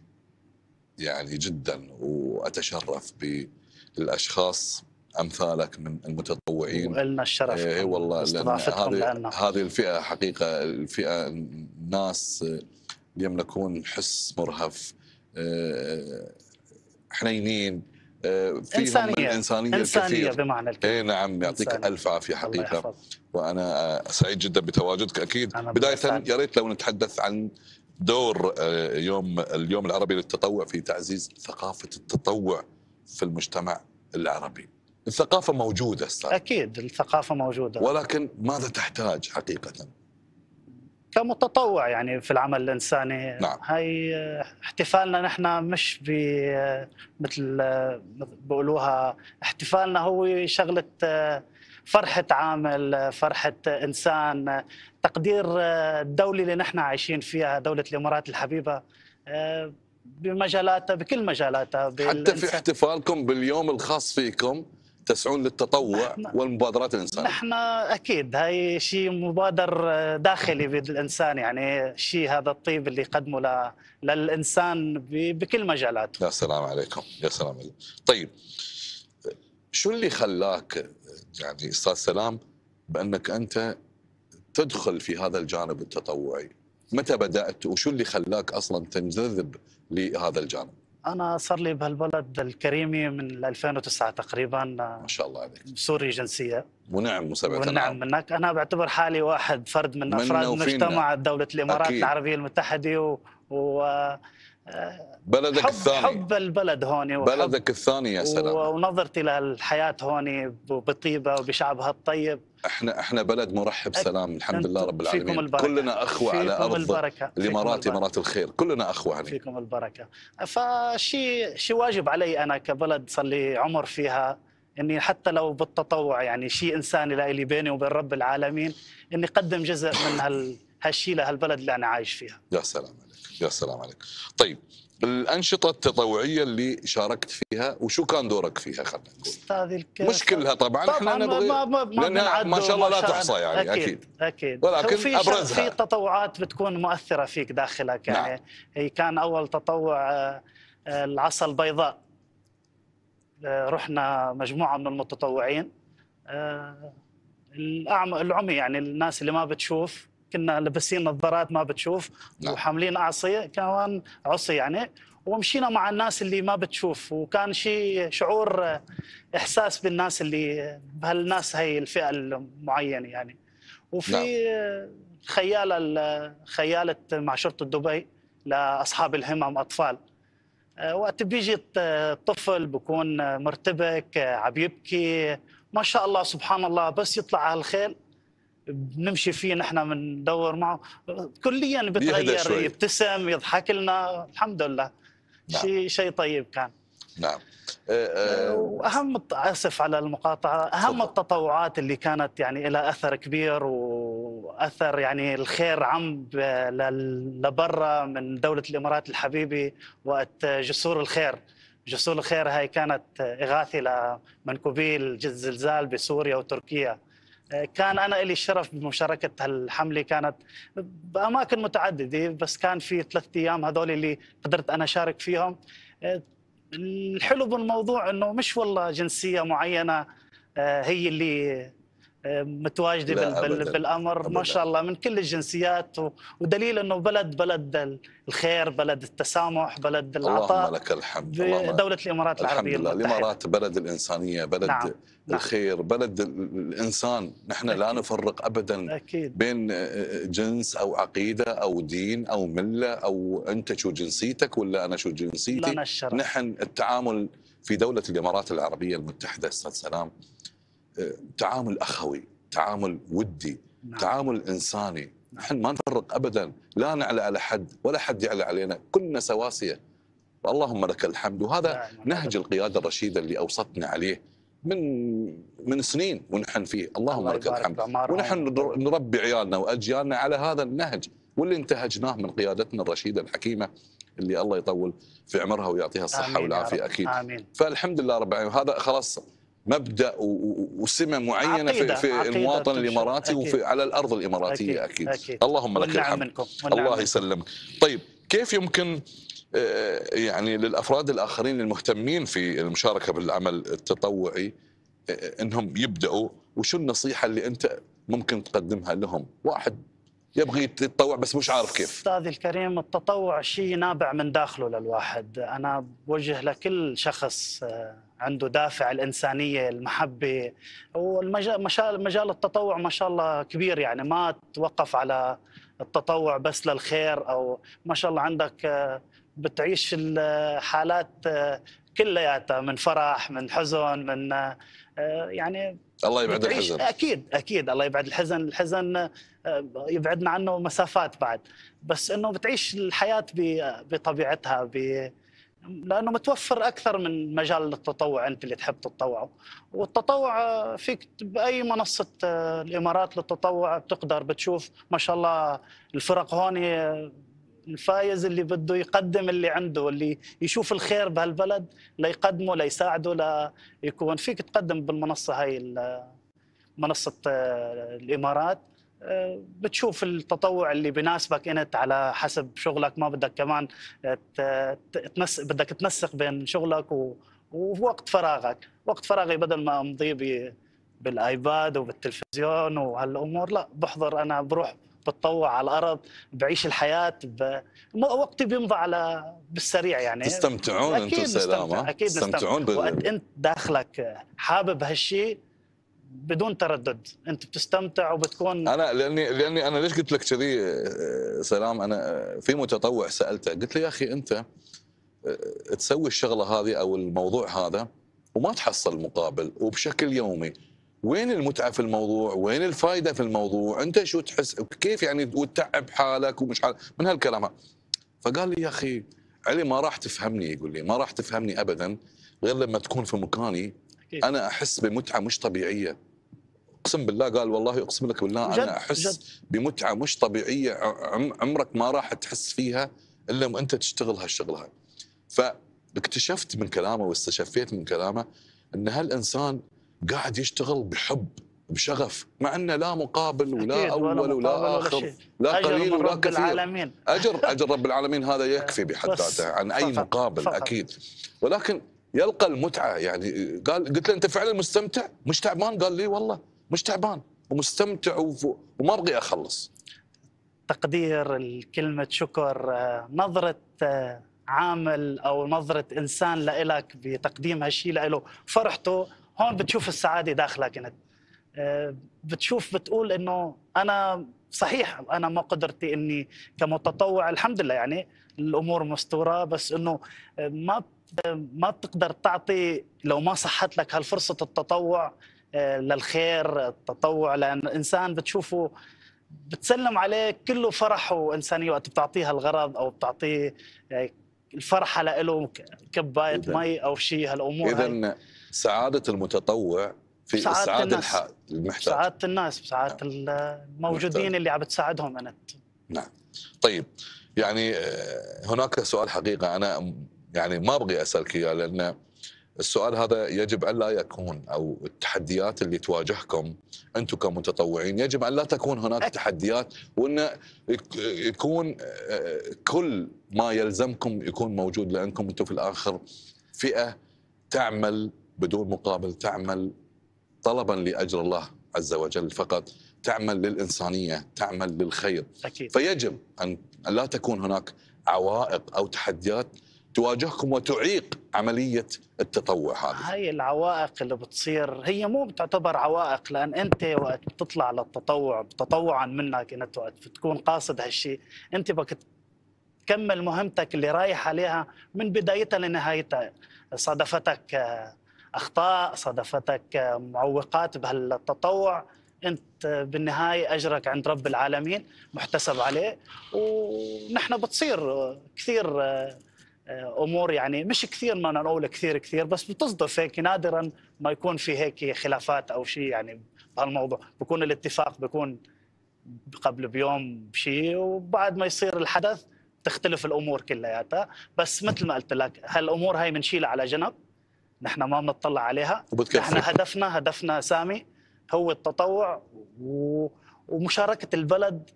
[SPEAKER 1] يعني جدا وأتشرف بالأشخاص أمثالك من المتطوعين
[SPEAKER 6] ولنا الشرف
[SPEAKER 1] اي والله هذه هذه الفئة حقيقة الفئة ناس يملكون حس مرهف آه، حنينين آه، فيهم من
[SPEAKER 6] إنسانية.
[SPEAKER 1] الإنسانية
[SPEAKER 6] إنسانية
[SPEAKER 1] الكثير
[SPEAKER 6] بمعنى الكلمة
[SPEAKER 1] اي نعم يعطيك
[SPEAKER 6] إنسانية.
[SPEAKER 1] ألف عافية
[SPEAKER 6] الله
[SPEAKER 1] حقيقة
[SPEAKER 6] يحفظك
[SPEAKER 1] وأنا سعيد جدا بتواجدك بداية
[SPEAKER 6] بالأسعد.
[SPEAKER 1] يا ريت لو نتحدث عن دور آه، يوم اليوم العربي للتطوع في تعزيز ثقافة التطوع في المجتمع العربي. الثقافة موجودة أستاذ
[SPEAKER 6] أكيد الثقافة موجودة
[SPEAKER 1] ولكن ماذا تحتاج حقيقة؟
[SPEAKER 6] كمتطوع يعني في العمل الإنساني
[SPEAKER 1] نعم.
[SPEAKER 6] هاي احتفالنا نحن مش ب مثل بقولوها احتفالنا هو شغلة فرحة عامل فرحة إنسان تقدير الدولة اللي نحن عايشين فيها دولة الإمارات الحبيبة بمجالاتها بكل مجالاتها
[SPEAKER 1] حتى في. احتفالكم باليوم الخاص فيكم تسعون للتطوع
[SPEAKER 6] نحن-
[SPEAKER 1] والمبادرات الإنسانية.
[SPEAKER 6] نحن أكيد هاي شيء مبادر داخلي بالانسان يعني شيء هذا الطيب اللي يقدمه ل... للإنسان ب... بكل مجالاته.
[SPEAKER 1] يا سلام عليكم يا سلام عليكم. طيب شو اللي خلاك يعني أستاذ سلام بأنك أنت تدخل في هذا الجانب التطوعي؟ متى بدأت وشو اللي خلاك أصلا تنجذب لهذا الجانب؟
[SPEAKER 6] أنا صار لي بهالبلد الكريمة من 2009 تقريبا
[SPEAKER 1] ما شاء الله عليك.
[SPEAKER 6] سوري جنسية.
[SPEAKER 1] ونعم وسبعة
[SPEAKER 6] والنعم
[SPEAKER 1] نعم
[SPEAKER 6] منك. أنا بعتبر حالي واحد فرد من
[SPEAKER 1] أفراد.
[SPEAKER 6] مجتمع دولة الإمارات
[SPEAKER 1] أكيد.
[SPEAKER 6] العربية المتحدة و... و...
[SPEAKER 1] بلدك
[SPEAKER 6] حب
[SPEAKER 1] الثاني.
[SPEAKER 6] حب البلد هون
[SPEAKER 1] بلدك الثاني يا سلام.
[SPEAKER 6] ونظرتي للحياة هون بطيبة وبشعبها الطيب.
[SPEAKER 1] إحنا إحنا بلد مرحب سلام الحمد لله رب العالمين. كلنا أخوة على أرض
[SPEAKER 6] البركة. الإمارات.
[SPEAKER 1] إمارات الخير. كلنا أخوة هني
[SPEAKER 6] فيكم البركة. فشي شي واجب علي أنا كبلد صار لي عمر فيها إني حتى لو بالتطوع يعني شيء إنساني لإلي بيني وبين رب العالمين إني أقدم جزء من هال هالشيء لهالبلد اللي أنا عايش فيها.
[SPEAKER 1] يا سلام عليك يا سلام عليك. طيب الانشطه التطوعية اللي شاركت فيها وشو كان دورك فيها خلينا نقول؟ مش كلها طبعا إحنا
[SPEAKER 6] طبعا
[SPEAKER 1] نبغي
[SPEAKER 6] ما, ما, ما بنعد
[SPEAKER 1] ما شاء الله لا تحصى يعني
[SPEAKER 6] أكيد.
[SPEAKER 1] أكيد
[SPEAKER 6] أكيد.
[SPEAKER 1] ولكن
[SPEAKER 6] وفي شغ-
[SPEAKER 1] أبرزها.
[SPEAKER 6] في تطوعات بتكون مؤثرة فيك داخلك يعني.
[SPEAKER 1] نعم.
[SPEAKER 6] هي كان أول تطوع آه، آه، العصا البيضاء. آه، رحنا مجموعة من المتطوعين. العمي يعني الناس اللي ما بتشوف. كنا لابسين نظارات ما بتشوف
[SPEAKER 1] نعم.
[SPEAKER 6] وحاملين اعصيه كمان عصي يعني ومشينا مع الناس اللي ما بتشوف وكان شيء شعور إحساس بالناس اللي بهالناس هي الفئة المعينة يعني وفي
[SPEAKER 1] نعم.
[SPEAKER 6] خيالة ال- خيالة مع شرطة دبي لأصحاب الهمم أطفال آه، وقت بيجي الط- الطفل بكون مرتبك عم يبكي ما شاء الله سبحان الله بس يطلع على الخيل بنمشي فيه نحن بندور معه. كليا بتغير. يبتسم يضحك لنا. الحمد لله.
[SPEAKER 1] نعم.
[SPEAKER 6] شيء شيء طيب كان.
[SPEAKER 1] نعم. آه، آه،
[SPEAKER 6] وأهم آسف على المقاطعة. أهم
[SPEAKER 1] تفضل.
[SPEAKER 6] التطوعات اللي كانت يعني لها أثر كبير وأثر يعني الخير عم لبرا من دولة الإمارات الحبيبه وقت جسور الخير. جسور الخير هاي كانت إغاثة لمنكوبي الزلزال بسوريا وتركيا. كان أنا لي الشرف بمشاركة هالحملة كانت بأماكن متعددة بس كان في ثلاث أيام هذول اللي قدرت أنا أشارك فيهم. الحلو بالموضوع إنه مش والله جنسية معينة آه، هي اللي متواجدة
[SPEAKER 1] لا
[SPEAKER 6] بال- بال-. بالأمر
[SPEAKER 1] أبداً.
[SPEAKER 6] ما شاء الله من كل الجنسيات و- ودليل إنه بلد بلد الخير بلد التسامح بلد
[SPEAKER 1] اللهم
[SPEAKER 6] العطاء
[SPEAKER 1] لك الحمد اللهم
[SPEAKER 6] بدوله الإمارات
[SPEAKER 1] الحمد
[SPEAKER 6] العربيه
[SPEAKER 1] لله الإمارات بلد الإنسانية بلد
[SPEAKER 6] نعم، نعم.
[SPEAKER 1] الخير بلد ال- الإنسان نحن لا
[SPEAKER 6] أكيد.
[SPEAKER 1] نفرق ابدا
[SPEAKER 6] أكيد
[SPEAKER 1] بين جنس أو عقيدة أو دين أو ملة أو أنت شو جنسيتك ولا أنا شو جنسيتي نحن التعامل في دولة الإمارات العربية المتحدة أستاذ سلام آه، تعامل أخوي تعامل ودي
[SPEAKER 6] نعم.
[SPEAKER 1] تعامل إنساني. نحن ما نفرق ابدا. لا نعلى على حد ولا حد يعلى علينا. كلنا سواسية. اللهم لك الحمد. وهذا
[SPEAKER 6] دائماً.
[SPEAKER 1] نهج القيادة الرشيده اللي أوصتنا عليه من من سنين ونحن فيه. اللهم
[SPEAKER 6] الله
[SPEAKER 1] لك الحمد. ونحن نر- نربي عيالنا وأجيالنا على هذا النهج واللي انتهجناه من قيادتنا الرشيدة الحكيمة اللي الله يطول في عمرها ويعطيها الصحة
[SPEAKER 6] والعافية.
[SPEAKER 1] أكيد.
[SPEAKER 6] آمين.
[SPEAKER 1] فالحمد لله رب العالمين. هذا خلاص مبدأ وسمة معينة في,
[SPEAKER 6] عقيدة-
[SPEAKER 1] في
[SPEAKER 6] عقيدة
[SPEAKER 1] المواطن. الإماراتي
[SPEAKER 6] أكيد.
[SPEAKER 1] وفي على الأرض الإماراتية
[SPEAKER 6] أكيد.
[SPEAKER 1] أكيد,
[SPEAKER 6] أكيد.
[SPEAKER 1] اللهم لك الحمد
[SPEAKER 6] منكم
[SPEAKER 1] الله. يسلمك طيب كيف يمكن آه، يعني للأفراد الآخرين المهتمين في المشاركة بالعمل التطوعي آه، إنهم يبدأوا وشو النصيحة اللي أنت ممكن تقدمها لهم واحد يبغى يتطوع بس مش عارف كيف
[SPEAKER 6] استاذي الكريم التطوع شيء نابع من داخله للواحد أنا بوجه لكل شخص آه، عنده دافع الإنسانية المحبة والمجال مجال مجال التطوع ما شاء الله كبير يعني. ما توقف على التطوع بس للخير أو ما شاء الله عندك آه، بتعيش الحالات آه، كلياتها من فرح من حزن من آه، يعني
[SPEAKER 1] الله يبعد الحزن.
[SPEAKER 6] أكيد أكيد الله يبعد الحزن. الحزن يبعدنا عنه مسافات بعد. بس إنه بتعيش الحياة بطبيعتها ب لأنه متوفر أكثر من مجال التطوع أنت اللي تحب تتطوعه والتطوع آه، فيك بأي منصة آه، الإمارات للتطوع بتقدر بتشوف ما شاء الله الفرق هون آه، الفايز اللي بده يقدم اللي عنده اللي يشوف الخير بهالبلد ليقدمه ليساعده ليكون. فيك تقدم بالمنصة هاي منصة الإمارات. بتشوف التطوع اللي بناسبك إنت على حسب شغلك ما بدك كمان تنسق بدك تنسق بين شغلك و- ووقت فراغك. وقت فراغي بدل ما أمضيه ب- بالآيباد وبالتلفزيون وهالأمور لا بحضر أنا بروح بتطوع على الأرض بعيش الحياة ب... وقتي بيمضى على بالسريع يعني.
[SPEAKER 1] تستمتعون أنتم
[SPEAKER 6] أكيد
[SPEAKER 1] سلام
[SPEAKER 6] نستمتع
[SPEAKER 1] ها؟
[SPEAKER 6] أكيد نستمتع
[SPEAKER 1] تستمتعون بال-
[SPEAKER 6] وقت إنت داخلك حابب هالشيء بدون تردد انت بتستمتع وبتكون
[SPEAKER 1] أنا لاني لأني أنا ليش قلت لك كذي آه، سلام أنا آه، في متطوع سألته قلت له يا أخي أنت آه، تسوي الشغلة هذه أو الموضوع هذا وما تحصل مقابل وبشكل يومي وين المتعة في الموضوع؟ وين الفائده في الموضوع؟ أنت شو تحس كيف يعني وتتعب حالك ومش حالك من هالكلام. فقال لي يا أخي علي ما راح تفهمني يقول لي ما راح تفهمني ابدا غير لما تكون في مكاني
[SPEAKER 6] أكيد.
[SPEAKER 1] أنا أحس بمتعة مش طبيعية أقسم بالله قال والله أقسم لك بالله
[SPEAKER 6] جد-
[SPEAKER 1] أنا أحس
[SPEAKER 6] جد.
[SPEAKER 1] بمتعة مش طبيعية عم- عمرك ما راح تحس فيها إلا وانت تشتغل هالشغلة هاي. فاكتشفت من كلامه واستشفيت من كلامه إن هالإنسان قاعد يشتغل بحب بشغف مع إنه لا مقابل ولا أول
[SPEAKER 6] مقابل
[SPEAKER 1] ولا آخر
[SPEAKER 6] شيء.
[SPEAKER 1] لا
[SPEAKER 6] أجر
[SPEAKER 1] قليل ولا
[SPEAKER 6] رب
[SPEAKER 1] كثير
[SPEAKER 6] العالمين
[SPEAKER 1] أجر أجر رب العالمين هذا يكفي [LAUGHS] بحد ذاته عن أي
[SPEAKER 6] فقط-
[SPEAKER 1] مقابل
[SPEAKER 6] فقط.
[SPEAKER 1] أكيد ولكن يلقى المتعة. يعني قال قلت له أنت فعلا مستمتع؟ مش تعبان؟ قال لي والله مش تعبان. ومستمتع وما أبغي أخلص.
[SPEAKER 6] تقدير كلمة شكر. آه، نظرة آه، عامل أو نظرة إنسان لإلك بتقديم هالشيء لإله فرحته. هون بتشوف السعادة داخلك أنت. آه، بتشوف بتقول إنه أنا صحيح أنا ما قدرتي إني كمتطوع. الحمد لله يعني الأمور مستورة بس آه، ما ما بتقدر تعطي لو ما صحت لك هالفرصة التطوع آه، للخير التطوع لأن الإنسان بتشوفه بتسلم عليه كله فرح وإنسانية وقت بتعطيها الغرض أو بتعطيه يعني الفرحه لإله
[SPEAKER 1] كباية
[SPEAKER 6] مي أو شيء هالأمور
[SPEAKER 1] اذا سعادة المتطوع في
[SPEAKER 6] سعادة
[SPEAKER 1] اسعاد المحتاج.
[SPEAKER 6] سعادة الناس سعادة الموجودين
[SPEAKER 1] محتاج.
[SPEAKER 6] اللي عم بتساعدهم أنت.
[SPEAKER 1] نعم. طيب يعني آه، هناك سؤال حقيقة أنا يعني ما أبغي أسألك إياه لأن السؤال هذا يجب أن لا يكون أو التحديات اللي تواجهكم أنتم كمتطوعين يجب أن لا تكون هناك
[SPEAKER 6] أكيد.
[SPEAKER 1] تحديات وأن يك- يكون كل ما يلزمكم يكون موجود لأنكم أنتم في الآخر فئة تعمل بدون مقابل تعمل طلبا لاجر الله عز وجل فقط تعمل للإنسانية تعمل للخير
[SPEAKER 6] أكيد
[SPEAKER 1] فيجب أن لا تكون هناك عوائق أو تحديات تواجهكم وتعيق عملية التطوع هذه.
[SPEAKER 6] هاي العوائق اللي بتصير هي مو بتعتبر عوائق لأن أنت وقت بتطلع للتطوع تطوعا منك انت وقت بتكون قاصد هالشيء أنت بدك تكمل مهمتك اللي رايح عليها من بدايتها لنهايتها. صادفتك آه، أخطاء صادفتك آه، معوقات بهالتطوع. أنت بالنهاية أجرك عند رب العالمين محتسب عليه. ونحن بتصير آه، كثير آه، آه، أمور يعني مش كثير ما نقول كثير كثير بس بتصدف هيك نادرا ما يكون في هيك خلافات أو شيء يعني بهالموضوع. بكون الاتفاق بيكون قبل بيوم بشيء وبعد ما يصير الحدث تختلف الأمور كلياتها. بس مثل ما قلت لك هالأمور هاي بنشيلها على جنب نحن ما بنطلع عليها. نحن هدفنا هدفنا سامي هو التطوع و... ومشاركة البلد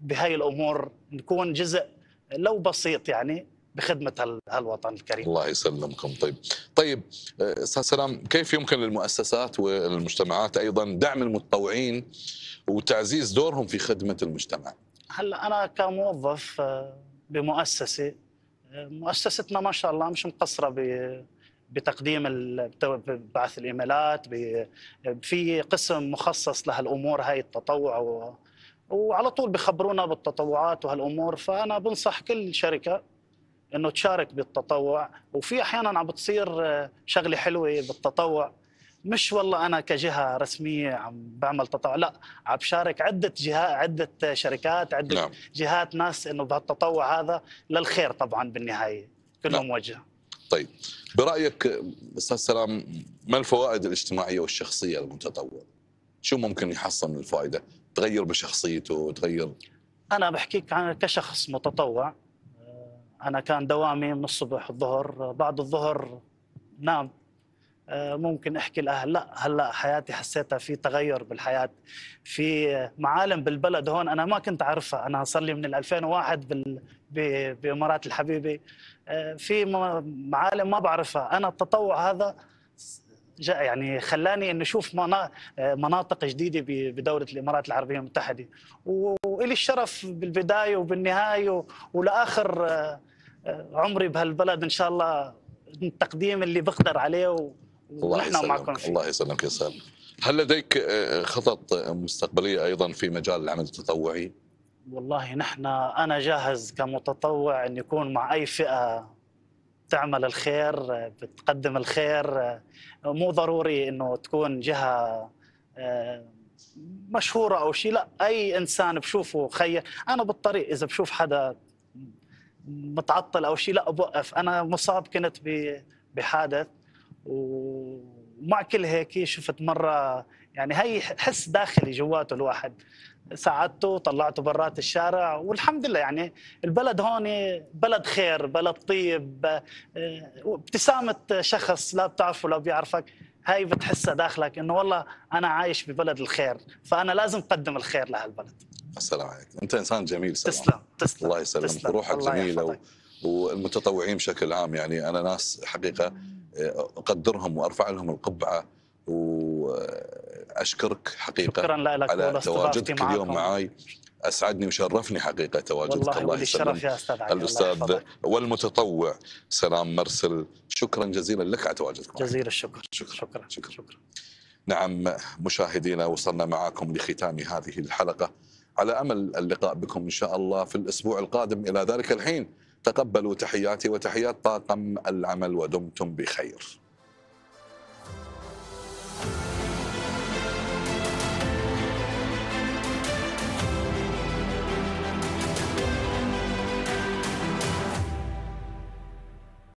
[SPEAKER 6] بهاي الأمور نكون جزء لو بسيط يعني بخدمة هال... هالوطن الكريم.
[SPEAKER 1] الله يسلمكم. طيب طيب أستاذ سلام كيف يمكن للمؤسسات والمجتمعات أيضا دعم المتطوعين وتعزيز دورهم في خدمة المجتمع؟
[SPEAKER 6] هلأ أنا كموظف آه، بمؤسسة آه، مؤسستنا ما شاء الله مش مقصرة ب بتقديم ببعث الإيميلات في قسم مخصص لهالأمور هاي التطوع و وعلى طول بخبرونا بالتطوعات وهالأمور فأنا بنصح كل شركة إنه تشارك بالتطوع. وفي أحيانا عم بتصير آه، شغلة حلوة بالتطوع. مش والله أنا كجهة رسمية عم بعمل تطوع. لا عم بشارك عدة جهات عدة شركات عدة
[SPEAKER 1] نعم.
[SPEAKER 6] جهات ناس إنه بهالتطوع هذا للخير طبعا بالنهاية. كله
[SPEAKER 1] نعم.
[SPEAKER 6] موجه
[SPEAKER 1] طيب برأيك أستاذ سلام ما الفوائد الاجتماعية والشخصية للمتطوع؟ شو ممكن يحصل من الفائدة؟ تغير بشخصيته تغير؟
[SPEAKER 6] أنا بحكيك عن كشخص متطوع. أنا كان دوامي من الصبح الظهر بعد الظهر نام. آه، ممكن أحكي الاهل لا هلأ حياتي حسيتها في تغير بالحياة. في معالم بالبلد هون أنا ما كنت أعرفها. أنا صار لي من ال 2001 بال ب- بإمارات الحبيبه آه، في معالم ما بعرفها. أنا التطوع هذا يعني خلاني إني أشوف منا- مناطق جديدة بدولة الإمارات العربية المتحدة. وإلي الشرف بالبداية وبالنهاية ولآخر آه، آه، عمري بهالبلد إن شاء الله التقديم اللي بقدر عليه ونحن معكم فيه.
[SPEAKER 1] الله يسلمك يا سلام هل لديك آه، خطط مستقبلية أيضا في مجال العمل التطوعي؟
[SPEAKER 6] والله نحن أنا جاهز كمتطوع إن يكون مع أي فئة تعمل الخير بتقدم الخير. مو ضروري إنه تكون جهة آه، مشهورة أو شيء لا أي إنسان بشوفه خير. أنا بالطريق إذا بشوف حدا متعطل أو شيء لا بوقف أنا مصاب كنت بحادث ومع كل هيك شفت مرة يعني هي حس داخلي جواته الواحد. ساعدته طلعته برات الشارع والحمد لله يعني البلد هون بلد خير بلد طيب آه، ابتسامة شخص لا بتعرفه لا بيعرفك هاي بتحسها داخلك إنه والله أنا عايش ببلد الخير فأنا لازم أقدم الخير لهالبلد.
[SPEAKER 1] السلام عليك أنت إنسان جميل سلام.
[SPEAKER 6] تسلم تسلم
[SPEAKER 1] الله يسلمك.
[SPEAKER 6] تسلم.
[SPEAKER 1] روحك
[SPEAKER 6] الله
[SPEAKER 1] جميلة و... والمتطوعين بشكل عام يعني أنا ناس حقيقة آه، أقدرهم وأرفع لهم القبعة وأشكرك حقيقة
[SPEAKER 6] شكرا لك
[SPEAKER 1] على تواجدك اليوم. معاي. أسعدني وشرفني حقيقة تواجدك. الله يسلمك.
[SPEAKER 6] يا أستاذ علي الله الأستاذ.
[SPEAKER 1] والمتطوع سلام مرسل. شكرا جزيلا لك على تواجدك معي.
[SPEAKER 6] جزيل الشكر.
[SPEAKER 1] شكرا
[SPEAKER 6] شكرا
[SPEAKER 1] شكرا.
[SPEAKER 6] شكرا.
[SPEAKER 1] نعم مشاهدينا وصلنا معكم لختام هذه الحلقة. على أمل اللقاء بكم إن شاء الله في الأسبوع القادم. إلى ذلك الحين تقبلوا تحياتي وتحيات طاقم العمل ودمتم بخير. Thank you.